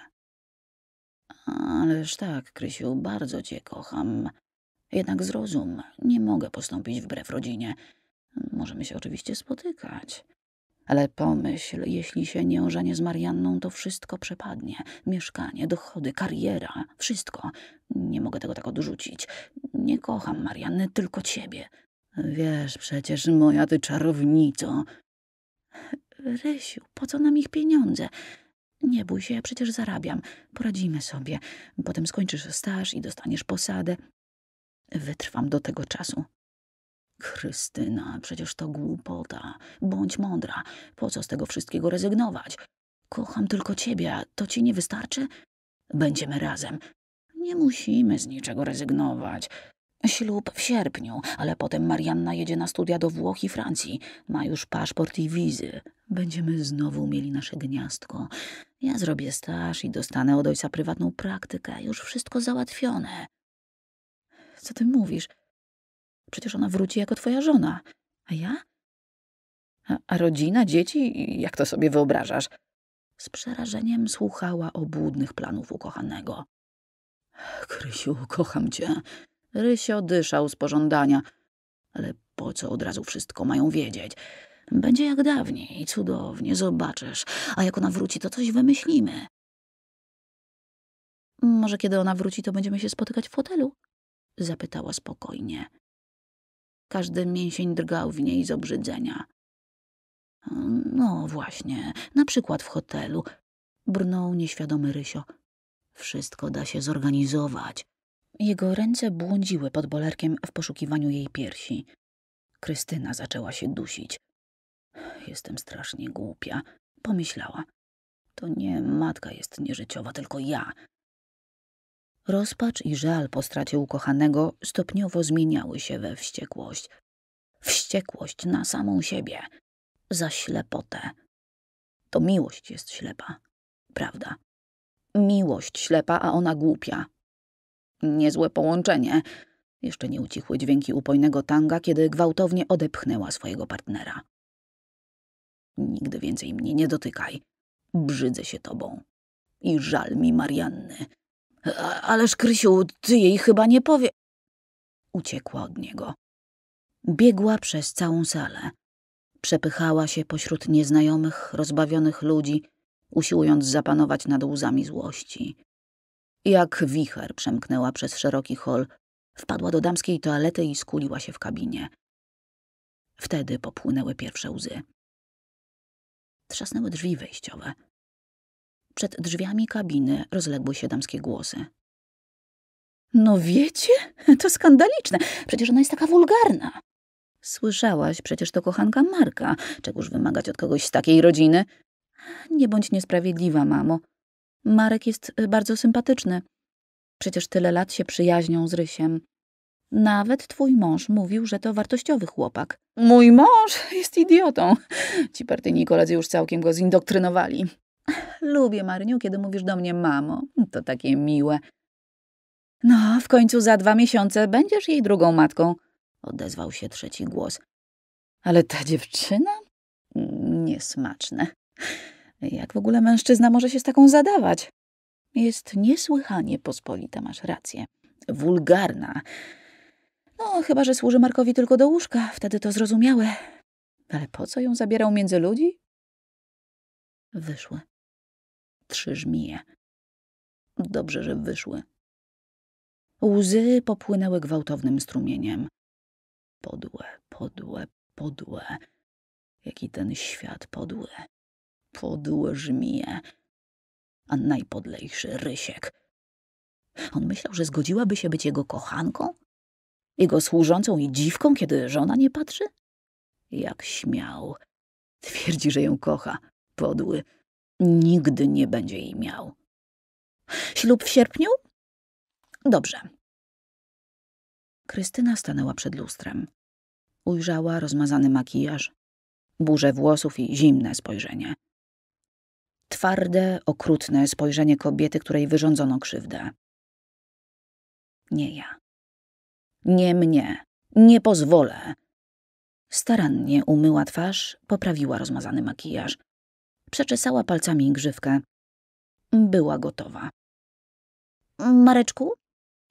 Ależ tak, Krysiu, bardzo cię kocham. Jednak zrozum, nie mogę postąpić wbrew rodzinie. Możemy się oczywiście spotykać. Ale pomyśl, jeśli się nie ożenię z Marianną, to wszystko przepadnie. Mieszkanie, dochody, kariera, wszystko. Nie mogę tego tak odrzucić. Nie kocham Marianny, tylko ciebie. Wiesz przecież, moja ty czarownico. Rysiu, po co nam ich pieniądze? Nie bój się, ja przecież zarabiam. Poradzimy sobie. Potem skończysz staż i dostaniesz posadę. Wytrwam do tego czasu. Krystyna, przecież to głupota. Bądź mądra. Po co z tego wszystkiego rezygnować? Kocham tylko ciebie, a to ci nie wystarczy? Będziemy razem. Nie musimy z niczego rezygnować. Ślub w sierpniu, ale potem Marianna jedzie na studia do Włoch i Francji. Ma już paszport i wizy. Będziemy znowu mieli nasze gniazdko. Ja zrobię staż i dostanę od ojca prywatną praktykę. Już wszystko załatwione. Co ty mówisz? Przecież ona wróci jako twoja żona. A ja? A, a rodzina, dzieci? Jak to sobie wyobrażasz? Z przerażeniem słuchała obłudnych planów ukochanego. Krysiu, kocham cię. Rysio dyszał z pożądania. Ale po co od razu wszystko mają wiedzieć? Będzie jak dawniej, cudownie, zobaczysz. A jak ona wróci, to coś wymyślimy. Może kiedy ona wróci, to będziemy się spotykać w hotelu? Zapytała spokojnie. Każdy mięsień drgał w niej z obrzydzenia. No właśnie, na przykład w hotelu. Brnął nieświadomy Rysio. Wszystko da się zorganizować. Jego ręce błądziły pod bolerkiem w poszukiwaniu jej piersi. Krystyna zaczęła się dusić. Jestem strasznie głupia, pomyślała. To nie matka jest nieżyciowa, tylko ja. Rozpacz i żal po stracie ukochanego stopniowo zmieniały się we wściekłość. Wściekłość na samą siebie, za ślepotę. To miłość jest ślepa, prawda? Miłość ślepa, a ona głupia. Niezłe połączenie. Jeszcze nie ucichły dźwięki upojnego tanga, kiedy gwałtownie odepchnęła swojego partnera. Nigdy więcej mnie nie dotykaj. Brzydzę się tobą. I żal mi Marianny. Ależ, Krysiu, ty jej chyba nie powie... Uciekła od niego. Biegła przez całą salę. Przepychała się pośród nieznajomych, rozbawionych ludzi, usiłując zapanować nad łzami złości. Jak wicher przemknęła przez szeroki hol, wpadła do damskiej toalety i skuliła się w kabinie. Wtedy popłynęły pierwsze łzy. Trzasnęły drzwi wejściowe. Przed drzwiami kabiny rozległy się damskie głosy. No wiecie? To skandaliczne. Przecież ona jest taka wulgarna. Słyszałaś, przecież to kochanka Marka. Czegóż wymagać od kogoś z takiej rodziny? Nie bądź niesprawiedliwa, mamo. Marek jest y, bardzo sympatyczny. Przecież tyle lat się przyjaźnią z Rysiem. Nawet twój mąż mówił, że to wartościowy chłopak. Mój mąż jest idiotą. Ci partyjni koledzy już całkiem go zindoktrynowali. Lubię, Maryniu, kiedy mówisz do mnie mamo. To takie miłe. No, w końcu za dwa miesiące będziesz jej drugą matką, odezwał się trzeci głos. Ale ta dziewczyna? Niesmaczne. Jak w ogóle mężczyzna może się z taką zadawać? Jest niesłychanie pospolita, masz rację. Wulgarna. No, chyba, że służy Markowi tylko do łóżka, wtedy to zrozumiałe. Ale po co ją zabierał między ludzi? Wyszły. Trzy żmije. Dobrze, że wyszły. Łzy popłynęły gwałtownym strumieniem. Podłe, podłe, podłe. Jaki ten świat podły. Podłe żmije. A najpodlejszy Rysiek. On myślał, że zgodziłaby się być jego kochanką? Jego służącą i dziwką, kiedy żona nie patrzy? Jak śmiał. Twierdzi, że ją kocha. Podły. Nigdy nie będzie jej miał. Ślub w sierpniu? Dobrze. Krystyna stanęła przed lustrem. Ujrzała rozmazany makijaż, burzę włosów i zimne spojrzenie. Twarde, okrutne spojrzenie kobiety, której wyrządzono krzywdę. Nie ja. Nie mnie. Nie pozwolę. Starannie umyła twarz, poprawiła rozmazany makijaż. Przeczesała palcami grzywkę. Była gotowa. Mareczku?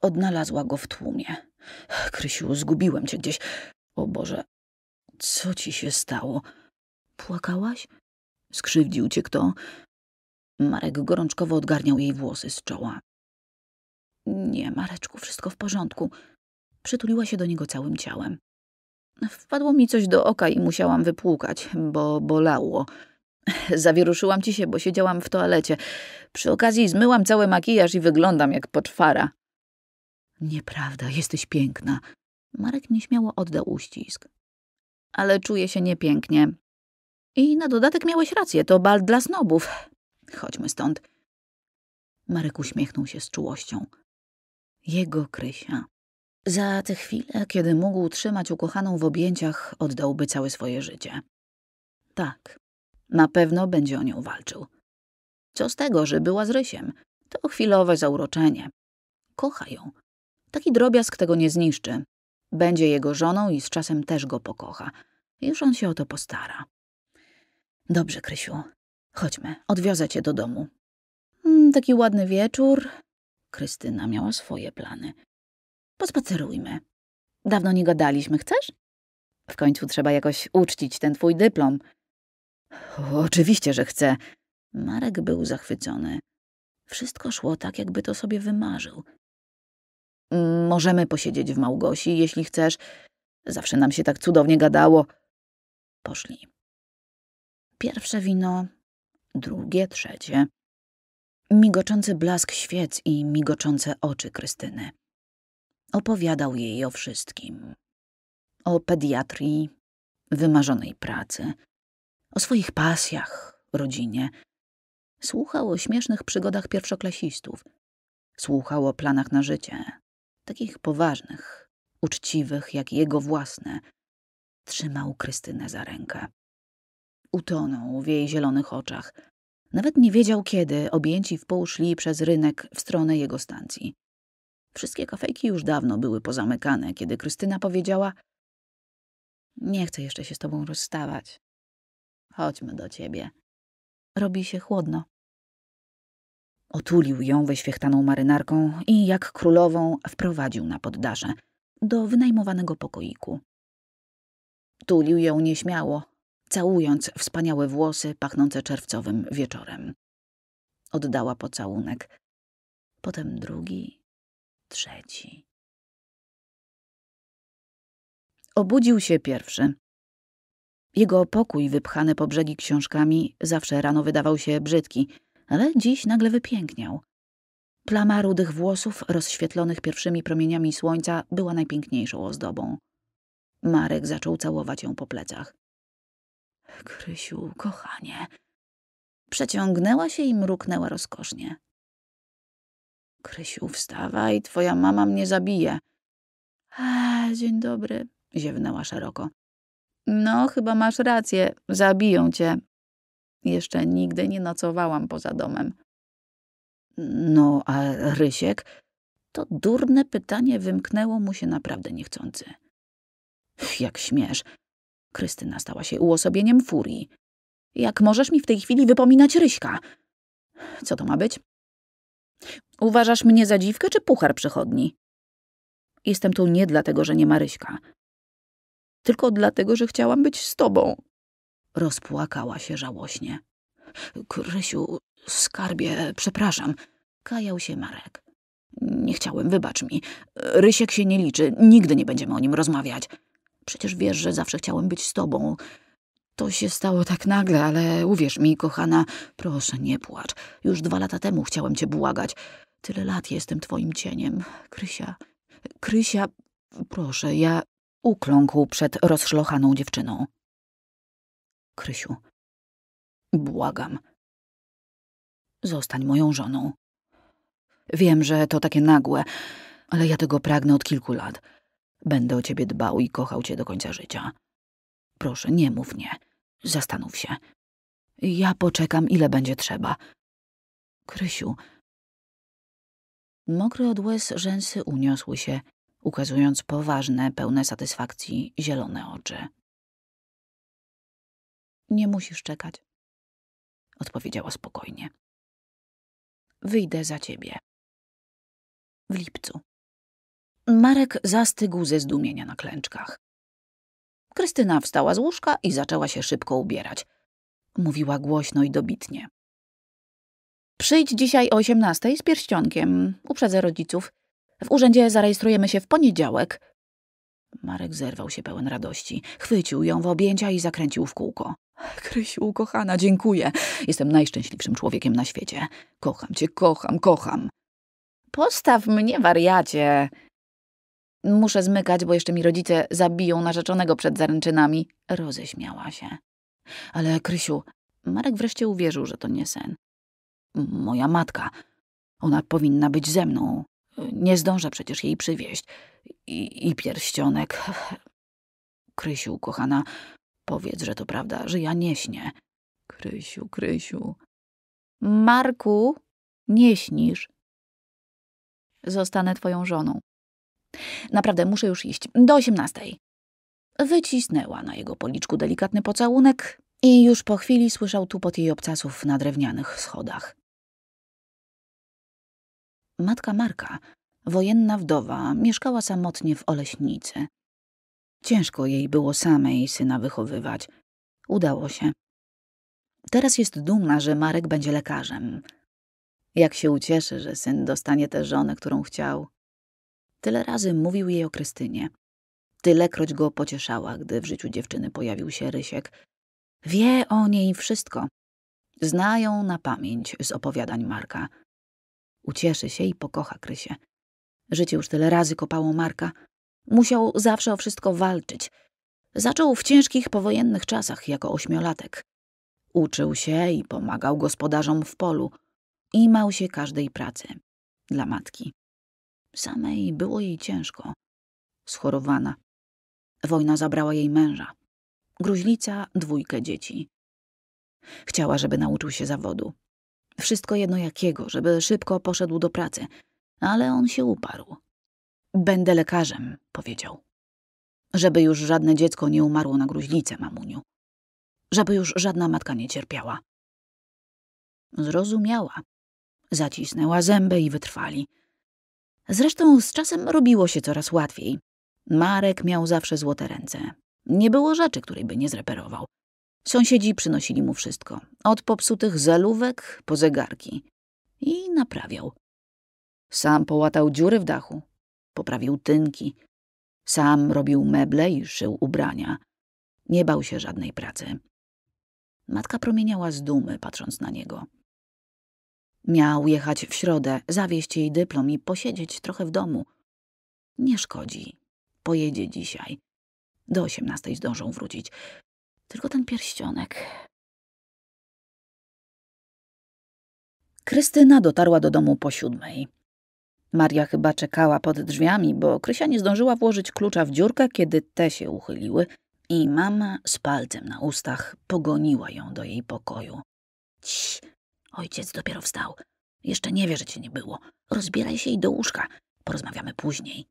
Odnalazła go w tłumie. Krysiu, zgubiłem cię gdzieś. O Boże, co ci się stało? Płakałaś? Skrzywdził cię kto? Marek gorączkowo odgarniał jej włosy z czoła. Nie, Mareczku, wszystko w porządku. Przytuliła się do niego całym ciałem. Wpadło mi coś do oka i musiałam wypłukać, bo bolało. Zawieruszyłam ci się, bo siedziałam w toalecie. Przy okazji zmyłam cały makijaż i wyglądam jak poczwara. Nieprawda, jesteś piękna. Marek nieśmiało oddał uścisk. Ale czuję się niepięknie. I na dodatek miałeś rację, to bal dla snobów. Chodźmy stąd. Marek uśmiechnął się z czułością. Jego Krysia. Za tę chwilę, kiedy mógł trzymać ukochaną w objęciach, oddałby całe swoje życie. Tak, na pewno będzie o nią walczył. Co z tego, że była z Rysiem? To chwilowe zauroczenie. Kocha ją. Taki drobiazg tego nie zniszczy. Będzie jego żoną i z czasem też go pokocha. Już on się o to postara. Dobrze, Krysiu. Chodźmy, odwiozę cię do domu. Mm, taki ładny wieczór. Krystyna miała swoje plany. Pospacerujmy. Dawno nie gadaliśmy, chcesz? W końcu trzeba jakoś uczcić ten twój dyplom. Oczywiście, że chcę. Marek był zachwycony. Wszystko szło tak, jakby to sobie wymarzył. Możemy posiedzieć w Małgosi, jeśli chcesz. Zawsze nam się tak cudownie gadało. Poszli. Pierwsze wino, drugie, trzecie. Migoczący blask świec i migoczące oczy Krystyny. Opowiadał jej o wszystkim. O pediatrii, wymarzonej pracy, o swoich pasjach, rodzinie. Słuchał o śmiesznych przygodach pierwszoklasistów. Słuchał o planach na życie, takich poważnych, uczciwych jak jego własne. Trzymał Krystynę za rękę. Utonął w jej zielonych oczach. Nawet nie wiedział kiedy objęci w pół szli przez rynek w stronę jego stacji. Wszystkie kafejki już dawno były pozamykane, kiedy Krystyna powiedziała Nie chcę jeszcze się z tobą rozstawać. Chodźmy do ciebie. Robi się chłodno. Otulił ją wyświechtaną marynarką i jak królową wprowadził na poddasze, do wynajmowanego pokoiku. Tulił ją nieśmiało, całując wspaniałe włosy pachnące czerwcowym wieczorem. Oddała pocałunek, potem drugi, trzeci. Obudził się pierwszy. Jego pokój wypchany po brzegi książkami zawsze rano wydawał się brzydki, ale dziś nagle wypiękniał. Plama rudych włosów, rozświetlonych pierwszymi promieniami słońca, była najpiękniejszą ozdobą. Marek zaczął całować ją po plecach. Krysiu, kochanie. Przeciągnęła się i mruknęła rozkosznie. Krysiu, wstawaj, twoja mama mnie zabije. A, dzień dobry, ziewnęła szeroko. No, chyba masz rację, zabiją cię. Jeszcze nigdy nie nocowałam poza domem. No, a Rysiek? To durne pytanie wymknęło mu się naprawdę niechcący. Jak śmiesz. Krystyna stała się uosobieniem furii. Jak możesz mi w tej chwili wypominać Ryśka? Co to ma być? Uważasz mnie za dziwkę czy puchar przychodni? Jestem tu nie dlatego, że nie ma Ryśka. Tylko dlatego, że chciałam być z tobą. Rozpłakała się żałośnie. Krysiu, skarbie, przepraszam. Kajał się Marek. Nie chciałem, wybacz mi. Rysiek się nie liczy, nigdy nie będziemy o nim rozmawiać. Przecież wiesz, że zawsze chciałem być z tobą. To się stało tak nagle, ale uwierz mi, kochana, proszę, nie płacz. Już dwa lata temu chciałem cię błagać. Tyle lat jestem twoim cieniem. Krysia, Krysia, proszę, ja ukląkł przed rozszlochaną dziewczyną. Krysiu, błagam. Zostań moją żoną. Wiem, że to takie nagłe, ale ja tego pragnę od kilku lat. Będę o ciebie dbał i kochał cię do końca życia. Proszę, nie mów nie. Zastanów się. Ja poczekam, ile będzie trzeba. Krysiu. Mokre od łez rzęsy uniosły się, ukazując poważne, pełne satysfakcji zielone oczy. Nie musisz czekać, odpowiedziała spokojnie. Wyjdę za ciebie. W lipcu. Marek zastygł ze zdumienia na klęczkach. Krystyna wstała z łóżka i zaczęła się szybko ubierać. Mówiła głośno i dobitnie. Przyjdź dzisiaj o osiemnastej z pierścionkiem. Uprzedzę rodziców. W urzędzie zarejestrujemy się w poniedziałek. Marek zerwał się pełen radości. Chwycił ją w objęcia i zakręcił w kółko. Krysiu, kochana, dziękuję. Jestem najszczęśliwszym człowiekiem na świecie. Kocham cię, kocham, kocham. Postaw mnie, wariacie. Muszę zmykać, bo jeszcze mi rodzice zabiją narzeczonego przed zaręczynami. Roześmiała się. Ale, Krysiu, Marek wreszcie uwierzył, że to nie sen. Moja matka. Ona powinna być ze mną. Nie zdążę przecież jej przywieźć. I, i pierścionek. Krysiu, kochana, powiedz, że to prawda, że ja nie śnię. Krysiu, Krysiu. Marku, nie śnisz. Zostanę twoją żoną. Naprawdę, muszę już iść. Do osiemnastej. Wycisnęła na jego policzku delikatny pocałunek i już po chwili słyszał tupot jej obcasów na drewnianych schodach. Matka Marka, wojenna wdowa, mieszkała samotnie w Oleśnicy. Ciężko jej było samej syna wychowywać. Udało się. Teraz jest dumna, że Marek będzie lekarzem. Jak się ucieszy, że syn dostanie tę żonę, którą chciał. Tyle razy mówił jej o Krystynie. Tylekroć go pocieszała, gdy w życiu dziewczyny pojawił się Rysiek. Wie o niej wszystko. Znają na pamięć z opowiadań Marka. Ucieszy się i pokocha Krysię. Życie już tyle razy kopało Marka. Musiał zawsze o wszystko walczyć. Zaczął w ciężkich powojennych czasach jako ośmiolatek. Uczył się i pomagał gospodarzom w polu. I mał się każdej pracy. Dla matki. Samej było jej ciężko. Schorowana. Wojna zabrała jej męża. Gruźlica dwójkę dzieci. Chciała, żeby nauczył się zawodu. Wszystko jedno jakiego, żeby szybko poszedł do pracy. Ale on się uparł. Będę lekarzem, powiedział. Żeby już żadne dziecko nie umarło na gruźlicę, mamuniu. Żeby już żadna matka nie cierpiała. Zrozumiała. Zacisnęła zęby i wytrwali. Zresztą z czasem robiło się coraz łatwiej. Marek miał zawsze złote ręce. Nie było rzeczy, której by nie zreperował. Sąsiedzi przynosili mu wszystko. Od popsutych zelówek po zegarki. I naprawiał. Sam połatał dziury w dachu. Poprawił tynki. Sam robił meble i szył ubrania. Nie bał się żadnej pracy. Matka promieniała z dumy, patrząc na niego. Miał jechać w środę, zawieźć jej dyplom i posiedzieć trochę w domu. Nie szkodzi. Pojedzie dzisiaj. Do osiemnastej zdążą wrócić. Tylko ten pierścionek. Krystyna dotarła do domu po siódmej. Maria chyba czekała pod drzwiami, bo Krysia nie zdążyła włożyć klucza w dziurkę, kiedy te się uchyliły i mama z palcem na ustach pogoniła ją do jej pokoju. Cii, ojciec dopiero wstał. Jeszcze nie wie, że cię nie było. Rozbieraj się i do łóżka. Porozmawiamy później.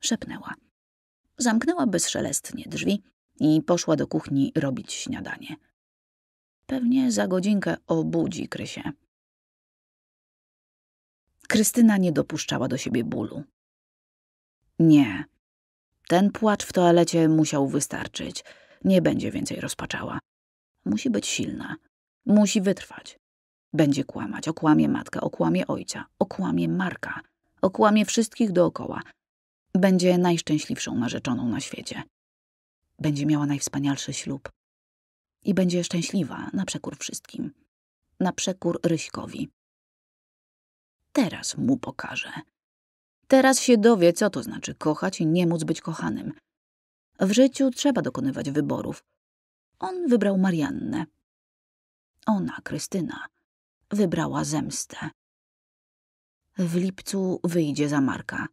Szepnęła. Zamknęła bezszelestnie drzwi i poszła do kuchni robić śniadanie. Pewnie za godzinkę obudzi Krysię. Krystyna nie dopuszczała do siebie bólu. Nie. Ten płacz w toalecie musiał wystarczyć. Nie będzie więcej rozpaczała. Musi być silna. Musi wytrwać. Będzie kłamać. Okłamie matkę, okłamie ojca, okłamie Marka, okłamie wszystkich dookoła. Będzie najszczęśliwszą narzeczoną na świecie. Będzie miała najwspanialszy ślub. I będzie szczęśliwa na przekór wszystkim. Na przekór Ryśkowi. Teraz mu pokażę. Teraz się dowie, co to znaczy kochać i nie móc być kochanym. W życiu trzeba dokonywać wyborów. On wybrał Mariannę. Ona, Krystyna, wybrała zemstę. W lipcu wyjdzie za Marka.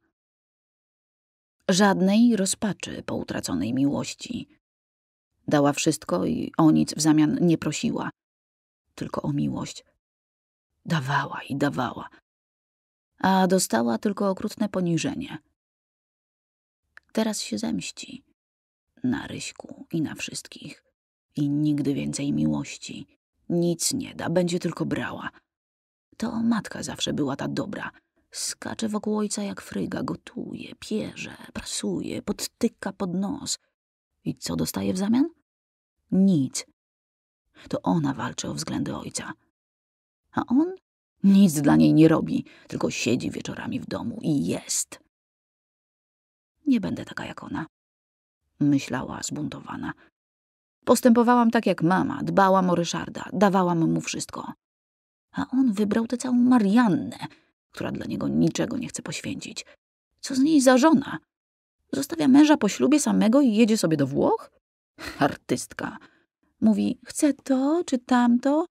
Żadnej rozpaczy po utraconej miłości. Dała wszystko i o nic w zamian nie prosiła. Tylko o miłość. Dawała i dawała. A dostała tylko okrutne poniżenie. Teraz się zemści. Na Ryśku i na wszystkich. I nigdy więcej miłości. Nic nie da, będzie tylko brała. To matka zawsze była ta dobra. Skacze wokół ojca jak fryga, gotuje, pierze, prasuje, podtyka pod nos. I co dostaje w zamian? Nic. To ona walczy o względy ojca. A on nic dla niej nie robi, tylko siedzi wieczorami w domu i jest. Nie będę taka jak ona. Myślała zbuntowana. Postępowałam tak jak mama, dbałam o Ryszarda, dawałam mu wszystko. A on wybrał tę całą Mariannę, która dla niego niczego nie chce poświęcić. Co z niej za żona? Zostawia męża po ślubie samego i jedzie sobie do Włoch? Artystka. Mówi, chce to czy tamto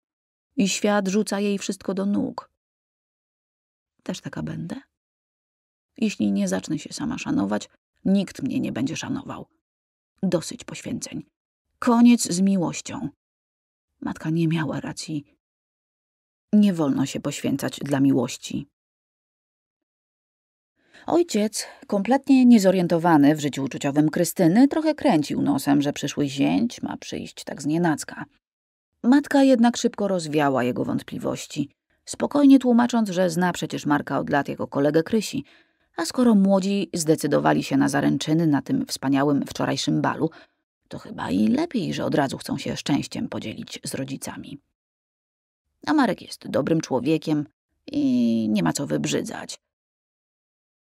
i świat rzuca jej wszystko do nóg. Też taka będę? Jeśli nie zacznę się sama szanować, nikt mnie nie będzie szanował. Dosyć poświęceń. Koniec z miłością. Matka nie miała racji. Nie wolno się poświęcać dla miłości. Ojciec, kompletnie niezorientowany w życiu uczuciowym Krystyny, trochę kręcił nosem, że przyszły zięć ma przyjść tak znienacka. Matka jednak szybko rozwiała jego wątpliwości, spokojnie tłumacząc, że zna przecież Marka od lat jako kolegę Krysi, a skoro młodzi zdecydowali się na zaręczyny na tym wspaniałym wczorajszym balu, to chyba i lepiej, że od razu chcą się szczęściem podzielić z rodzicami. A Marek jest dobrym człowiekiem, i nie ma co wybrzydzać.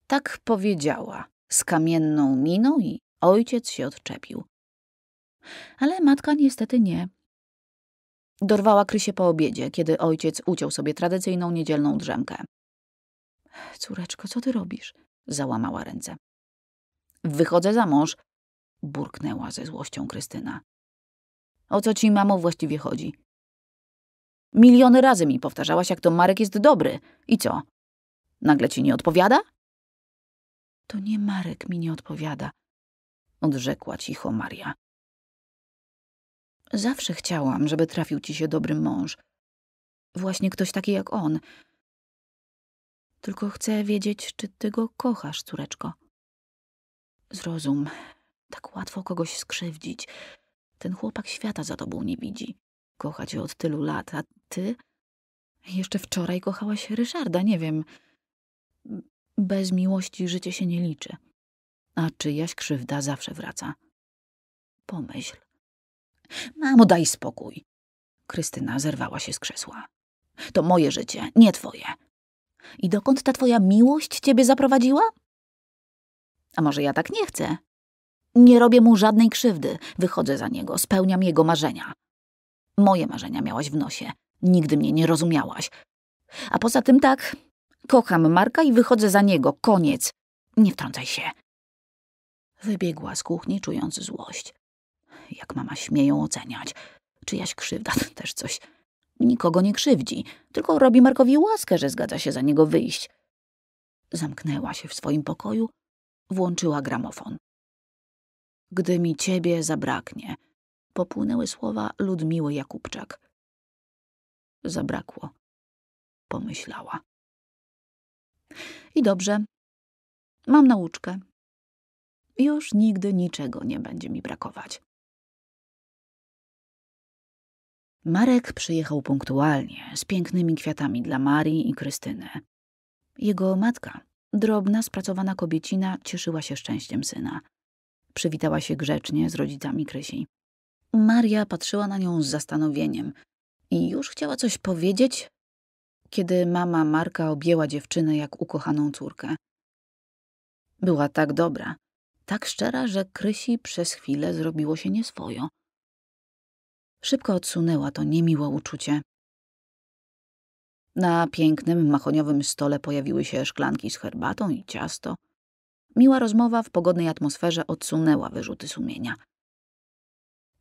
Tak powiedziała, z kamienną miną i ojciec się odczepił. Ale matka niestety nie. Dorwała Krysię po obiedzie, kiedy ojciec uciął sobie tradycyjną niedzielną drzemkę. Córeczko, co ty robisz? Załamała ręce. Wychodzę za mąż, burknęła ze złością Krystyna. O co ci, mamo, właściwie chodzi? Miliony razy mi powtarzałaś, jak to Marek jest dobry. I co? Nagle ci nie odpowiada? To nie Marek mi nie odpowiada, odrzekła cicho Maria. Zawsze chciałam, żeby trafił ci się dobry mąż. Właśnie ktoś taki jak on. Tylko chcę wiedzieć, czy ty go kochasz, córeczko. Zrozum, tak łatwo kogoś skrzywdzić. Ten chłopak świata za tobą nie widzi. Kocha cię od tylu lat, a ty? Jeszcze wczoraj kochałaś Ryszarda, nie wiem. Bez miłości życie się nie liczy. A czyjaś krzywda zawsze wraca. Pomyśl. Mamo, daj spokój. Krystyna zerwała się z krzesła. To moje życie, nie twoje. I dokąd ta twoja miłość ciebie zaprowadziła? A może ja tak nie chcę? Nie robię mu żadnej krzywdy. Wychodzę za niego, spełniam jego marzenia. Moje marzenia miałaś w nosie. Nigdy mnie nie rozumiałaś. A poza tym tak, kocham Marka i wychodzę za niego. Koniec. Nie wtrącaj się. Wybiegła z kuchni, czując złość. Jak mama śmie ją oceniać. Czyjaś krzywda też coś. Nikogo nie krzywdzi, tylko robi Markowi łaskę, że zgadza się za niego wyjść. Zamknęła się w swoim pokoju, włączyła gramofon. Gdy mi ciebie zabraknie, popłynęły słowa Ludmiły Jakubczak. Zabrakło, pomyślała. I dobrze, mam nauczkę. Już nigdy niczego nie będzie mi brakować. Marek przyjechał punktualnie, z pięknymi kwiatami dla Marii i Krystyny. Jego matka, drobna, spracowana kobiecina, cieszyła się szczęściem syna. Przywitała się grzecznie z rodzicami Krysi. Maria patrzyła na nią z zastanowieniem i już chciała coś powiedzieć, kiedy mama Marka objęła dziewczynę jak ukochaną córkę. Była tak dobra, tak szczera, że Krysi przez chwilę zrobiło się nieswojo. Szybko odsunęła to niemiłe uczucie. Na pięknym, mahoniowym stole pojawiły się szklanki z herbatą i ciasto. Miła rozmowa w pogodnej atmosferze odsunęła wyrzuty sumienia.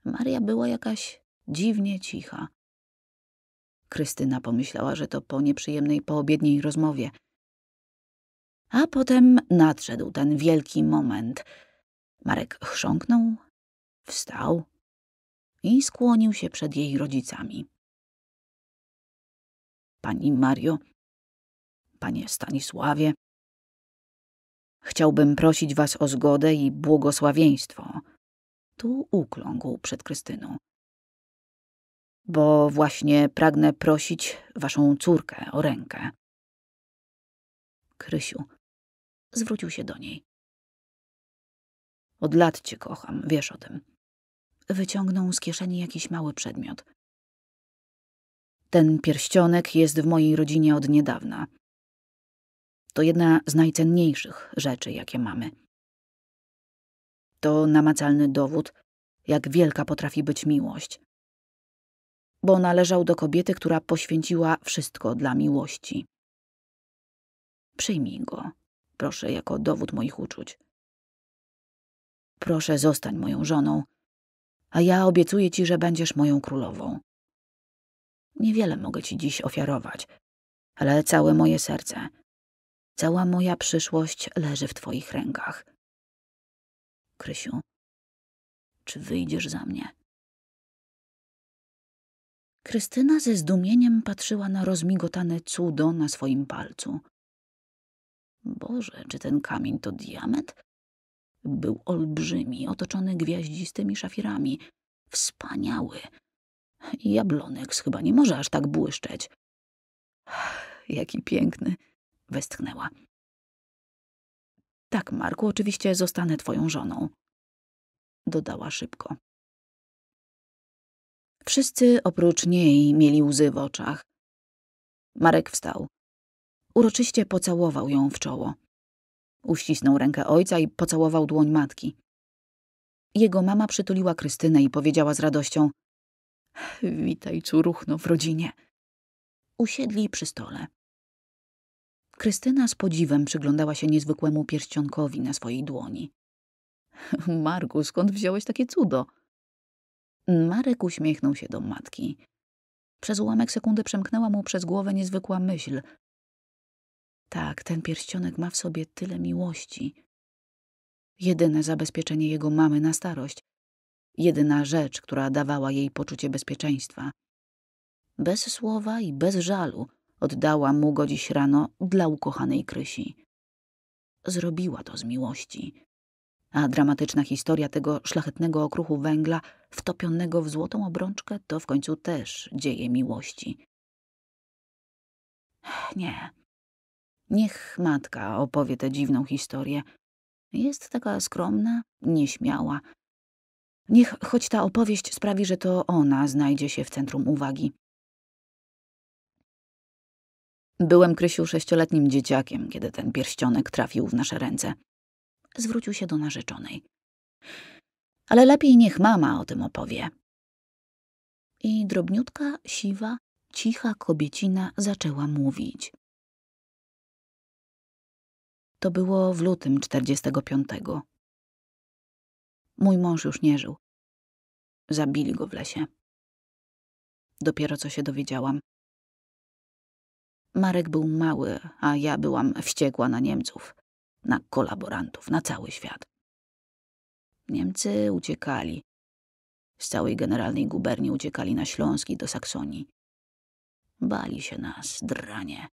Maria była jakaś dziwnie cicha. Krystyna pomyślała, że to po nieprzyjemnej poobiedniej rozmowie. A potem nadszedł ten wielki moment. Marek chrząknął, wstał i skłonił się przed jej rodzicami. Pani Mario, panie Stanisławie, chciałbym prosić was o zgodę i błogosławieństwo. Tu ukląkł przed Krystyną. Bo właśnie pragnę prosić waszą córkę o rękę. Krysiu, zwrócił się do niej. Od lat cię kocham, wiesz o tym. Wyciągnął z kieszeni jakiś mały przedmiot. Ten pierścionek jest w mojej rodzinie od niedawna. To jedna z najcenniejszych rzeczy, jakie mamy. To namacalny dowód, jak wielka potrafi być miłość. Bo należał do kobiety, która poświęciła wszystko dla miłości. Przyjmij go, proszę, jako dowód moich uczuć. Proszę, zostań moją żoną a ja obiecuję ci, że będziesz moją królową. Niewiele mogę ci dziś ofiarować, ale całe moje serce, cała moja przyszłość leży w twoich rękach. Krysiu, czy wyjdziesz za mnie? Krystyna ze zdumieniem patrzyła na rozmigotane cudo na swoim palcu. Boże, czy ten kamień to diament? Był olbrzymi, otoczony gwiaździstymi szafirami. Wspaniały. Jablonek chyba nie może aż tak błyszczeć. Jaki piękny, westchnęła. Tak, Marku, oczywiście zostanę twoją żoną. Dodała szybko. Wszyscy oprócz niej mieli łzy w oczach. Marek wstał. Uroczyście pocałował ją w czoło. Uścisnął rękę ojca i pocałował dłoń matki. Jego mama przytuliła Krystynę i powiedziała z radością: Witaj, córuchno, w rodzinie. Usiedli przy stole. Krystyna z podziwem przyglądała się niezwykłemu pierścionkowi na swojej dłoni. Marku, skąd wziąłeś takie cudo? Marek uśmiechnął się do matki. Przez ułamek sekundy przemknęła mu przez głowę niezwykła myśl. Tak, ten pierścionek ma w sobie tyle miłości. Jedyne zabezpieczenie jego mamy na starość. Jedyna rzecz, która dawała jej poczucie bezpieczeństwa. Bez słowa i bez żalu oddała mu go dziś rano dla ukochanej Krysi. Zrobiła to z miłości. A dramatyczna historia tego szlachetnego okruchu węgla, wtopionego w złotą obrączkę, to w końcu też dzieje miłości. Nie. Niech matka opowie tę dziwną historię. Jest taka skromna, nieśmiała. Niech choć ta opowieść sprawi, że to ona znajdzie się w centrum uwagi. Byłem, Krysiu, sześcioletnim dzieciakiem, kiedy ten pierścionek trafił w nasze ręce. Zwrócił się do narzeczonej. Ale lepiej niech mama o tym opowie. I drobniutka, siwa, cicha kobiecina zaczęła mówić. To było w lutym czterdziestego piątego. Mój mąż już nie żył. Zabili go w lesie. Dopiero co się dowiedziałam. Marek był mały, a ja byłam wściekła na Niemców, na kolaborantów, na cały świat. Niemcy uciekali. Z całej generalnej guberni uciekali na Śląsk i do Saksonii. Bali się nas, dranie.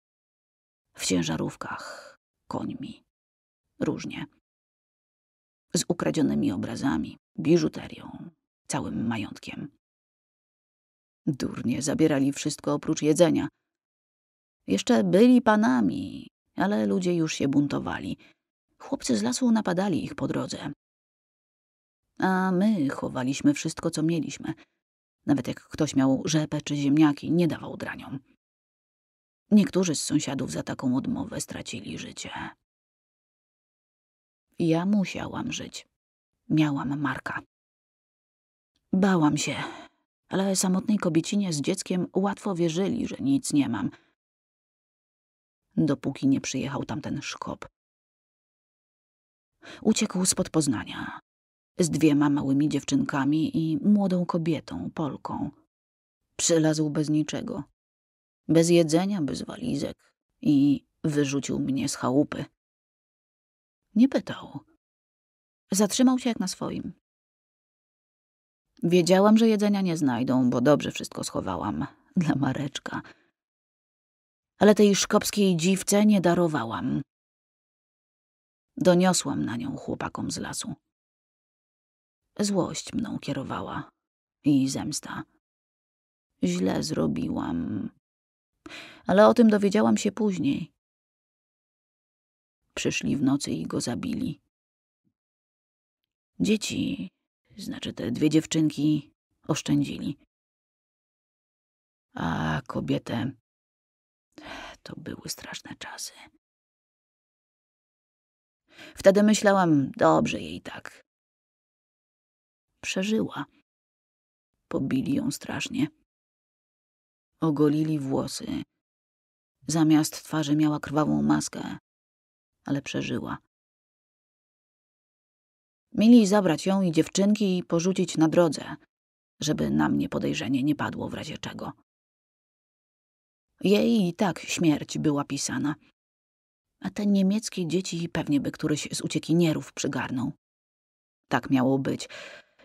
W ciężarówkach, końmi. Różnie. Z ukradzionymi obrazami, biżuterią, całym majątkiem. Durnie zabierali wszystko oprócz jedzenia – jeszcze byli panami, ale ludzie już się buntowali. Chłopcy z lasu napadali ich po drodze. A my chowaliśmy wszystko, co mieliśmy. Nawet jak ktoś miał rzepę czy ziemniaki, nie dawał draniom. Niektórzy z sąsiadów za taką odmowę stracili życie. Ja musiałam żyć. Miałam Marka. Bałam się, ale samotnej kobiecinie z dzieckiem łatwo wierzyli, że nic nie mam – dopóki nie przyjechał tamten szkop. Uciekł spod Poznania z dwiema małymi dziewczynkami i młodą kobietą, Polką. Przylazł bez niczego, bez jedzenia, bez walizek i wyrzucił mnie z chałupy. Nie pytał. Zatrzymał się jak na swoim. Wiedziałam, że jedzenia nie znajdą, bo dobrze wszystko schowałam dla Mareczka – ale tej szkopskiej dziwce nie darowałam. Doniosłam na nią chłopakom z lasu. Złość mną kierowała i zemsta. Źle zrobiłam, ale o tym dowiedziałam się później. Przyszli w nocy i go zabili. Dzieci, znaczy te dwie dziewczynki, oszczędzili. A kobietę to były straszne czasy. Wtedy myślałam, dobrze jej tak. Przeżyła. Pobili ją strasznie. Ogolili włosy. Zamiast twarzy miała krwawą maskę, ale przeżyła. Mieli zabrać ją i dziewczynki i porzucić na drodze, żeby na mnie podejrzenie nie padło w razie czego. Jej i tak śmierć była pisana. A te niemieckie dzieci pewnie by któryś z uciekinierów przygarnął. Tak miało być.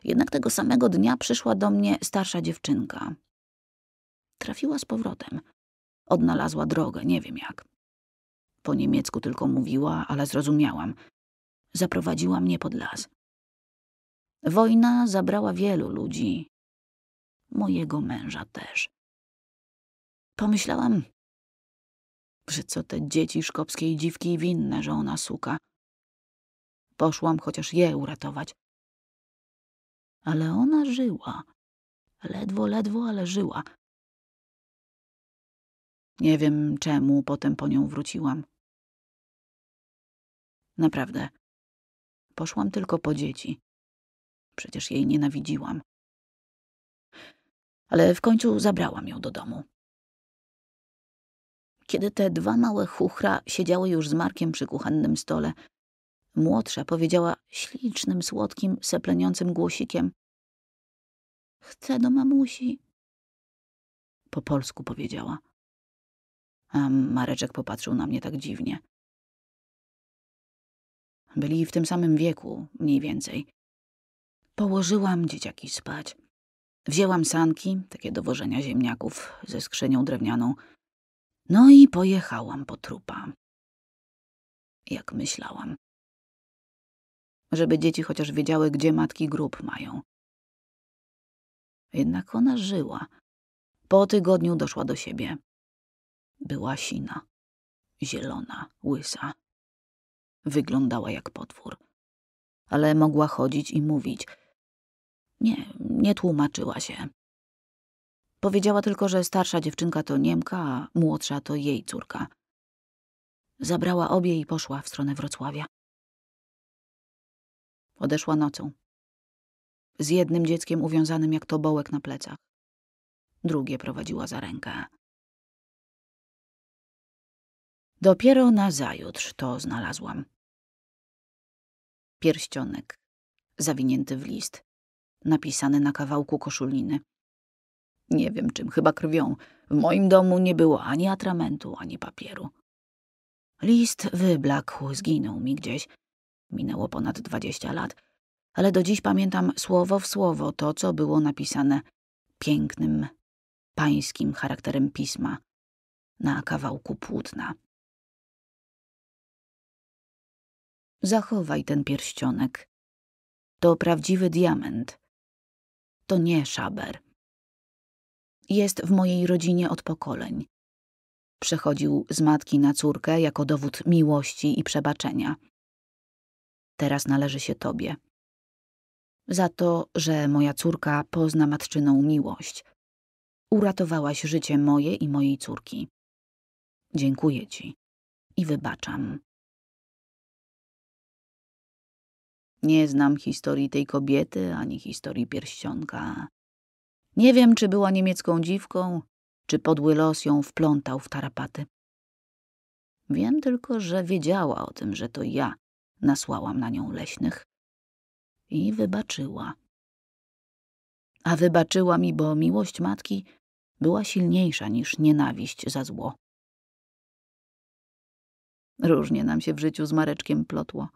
Jednak tego samego dnia przyszła do mnie starsza dziewczynka. Trafiła z powrotem. Odnalazła drogę, nie wiem jak. Po niemiecku tylko mówiła, ale zrozumiałam. Zaprowadziła mnie pod las. Wojna zabrała wielu ludzi. Mojego męża też. Pomyślałam, że co te dzieci szkopskiej dziwki winne, że ona suka. Poszłam chociaż je uratować. Ale ona żyła. Ledwo, ledwo, ale żyła. Nie wiem, czemu potem po nią wróciłam. Naprawdę. Poszłam tylko po dzieci. Przecież jej nienawidziłam. Ale w końcu zabrałam ją do domu. Kiedy te dwa małe chuchra siedziały już z Markiem przy kuchennym stole, młodsza powiedziała ślicznym, słodkim, sepleniącym głosikiem — Chcę do mamusi. Po polsku powiedziała. A Mareczek popatrzył na mnie tak dziwnie. Byli w tym samym wieku, mniej więcej. Położyłam dzieciaki spać. Wzięłam sanki, takie do wożenia ziemniaków, ze skrzynią drewnianą. No i pojechałam po trupa. Jak myślałam. Żeby dzieci chociaż wiedziały, gdzie matki grób mają. Jednak ona żyła. Po tygodniu doszła do siebie. Była sina, zielona, łysa. Wyglądała jak potwór. Ale mogła chodzić i mówić. Nie, nie tłumaczyła się. Powiedziała tylko, że starsza dziewczynka to Niemka, a młodsza to jej córka. Zabrała obie i poszła w stronę Wrocławia. Odeszła nocą. Z jednym dzieckiem uwiązanym jak tobołek na plecach. Drugie prowadziła za rękę. Dopiero na zajutrz to znalazłam. Pierścionek, zawinięty w list, napisany na kawałku koszuliny. Nie wiem czym, chyba krwią. W moim domu nie było ani atramentu, ani papieru. List wyblakł, zginął mi gdzieś. Minęło ponad dwadzieścia lat, ale do dziś pamiętam słowo w słowo to, co było napisane pięknym, pańskim charakterem pisma na kawałku płótna. Zachowaj ten pierścionek. To prawdziwy diament. To nie szaber. Jest w mojej rodzinie od pokoleń. Przechodził z matki na córkę jako dowód miłości i przebaczenia. Teraz należy się tobie. Za to, że moja córka pozna matczyną miłość. Uratowałaś życie moje i mojej córki. Dziękuję ci i wybaczam. Nie znam historii tej kobiety ani historii pierścionka. Nie wiem, czy była niemiecką dziwką, czy podły los ją wplątał w tarapaty. Wiem tylko, że wiedziała o tym, że to ja nasłałam na nią leśnych i wybaczyła. A wybaczyła mi, bo miłość matki była silniejsza niż nienawiść za zło. Różnie nam się w życiu z Mareczkiem plotło.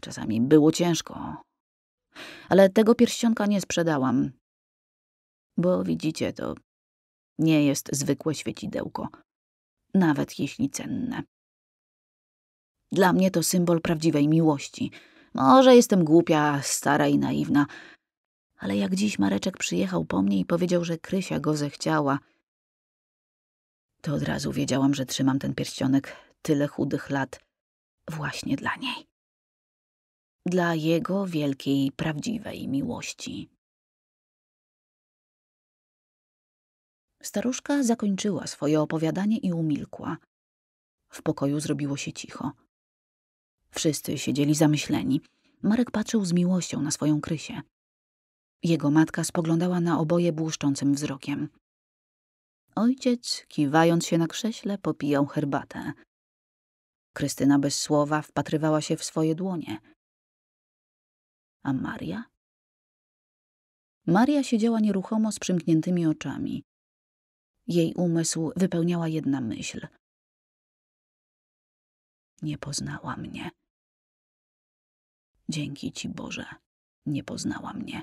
Czasami było ciężko. Ale tego pierścionka nie sprzedałam. Bo widzicie, to nie jest zwykłe świecidełko. Nawet jeśli cenne. Dla mnie to symbol prawdziwej miłości. Może jestem głupia, stara i naiwna, ale jak dziś Mareczek przyjechał po mnie i powiedział, że Krysia go zechciała, to od razu wiedziałam, że trzymam ten pierścionek tyle chudych lat właśnie dla niej dla jego wielkiej, prawdziwej miłości. Staruszka zakończyła swoje opowiadanie i umilkła. W pokoju zrobiło się cicho. Wszyscy siedzieli zamyśleni. Marek patrzył z miłością na swoją Krysię. Jego matka spoglądała na oboje błyszczącym wzrokiem. Ojciec, kiwając się na krześle, popijał herbatę. Krystyna bez słowa wpatrywała się w swoje dłonie – a Maria? Maria siedziała nieruchomo z przymkniętymi oczami. Jej umysł wypełniała jedna myśl. Nie poznała mnie. Dzięki ci, Boże, nie poznała mnie.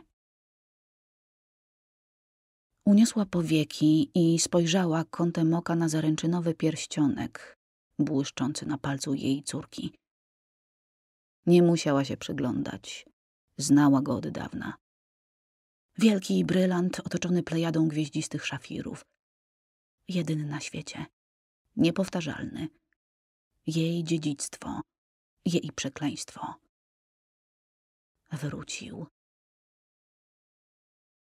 Uniosła powieki i spojrzała kątem oka na zaręczynowy pierścionek, błyszczący na palcu jej córki. Nie musiała się przyglądać. Znała go od dawna. Wielki brylant otoczony plejadą gwieździstych szafirów. Jedyny na świecie. Niepowtarzalny. Jej dziedzictwo. Jej przekleństwo. Wrócił.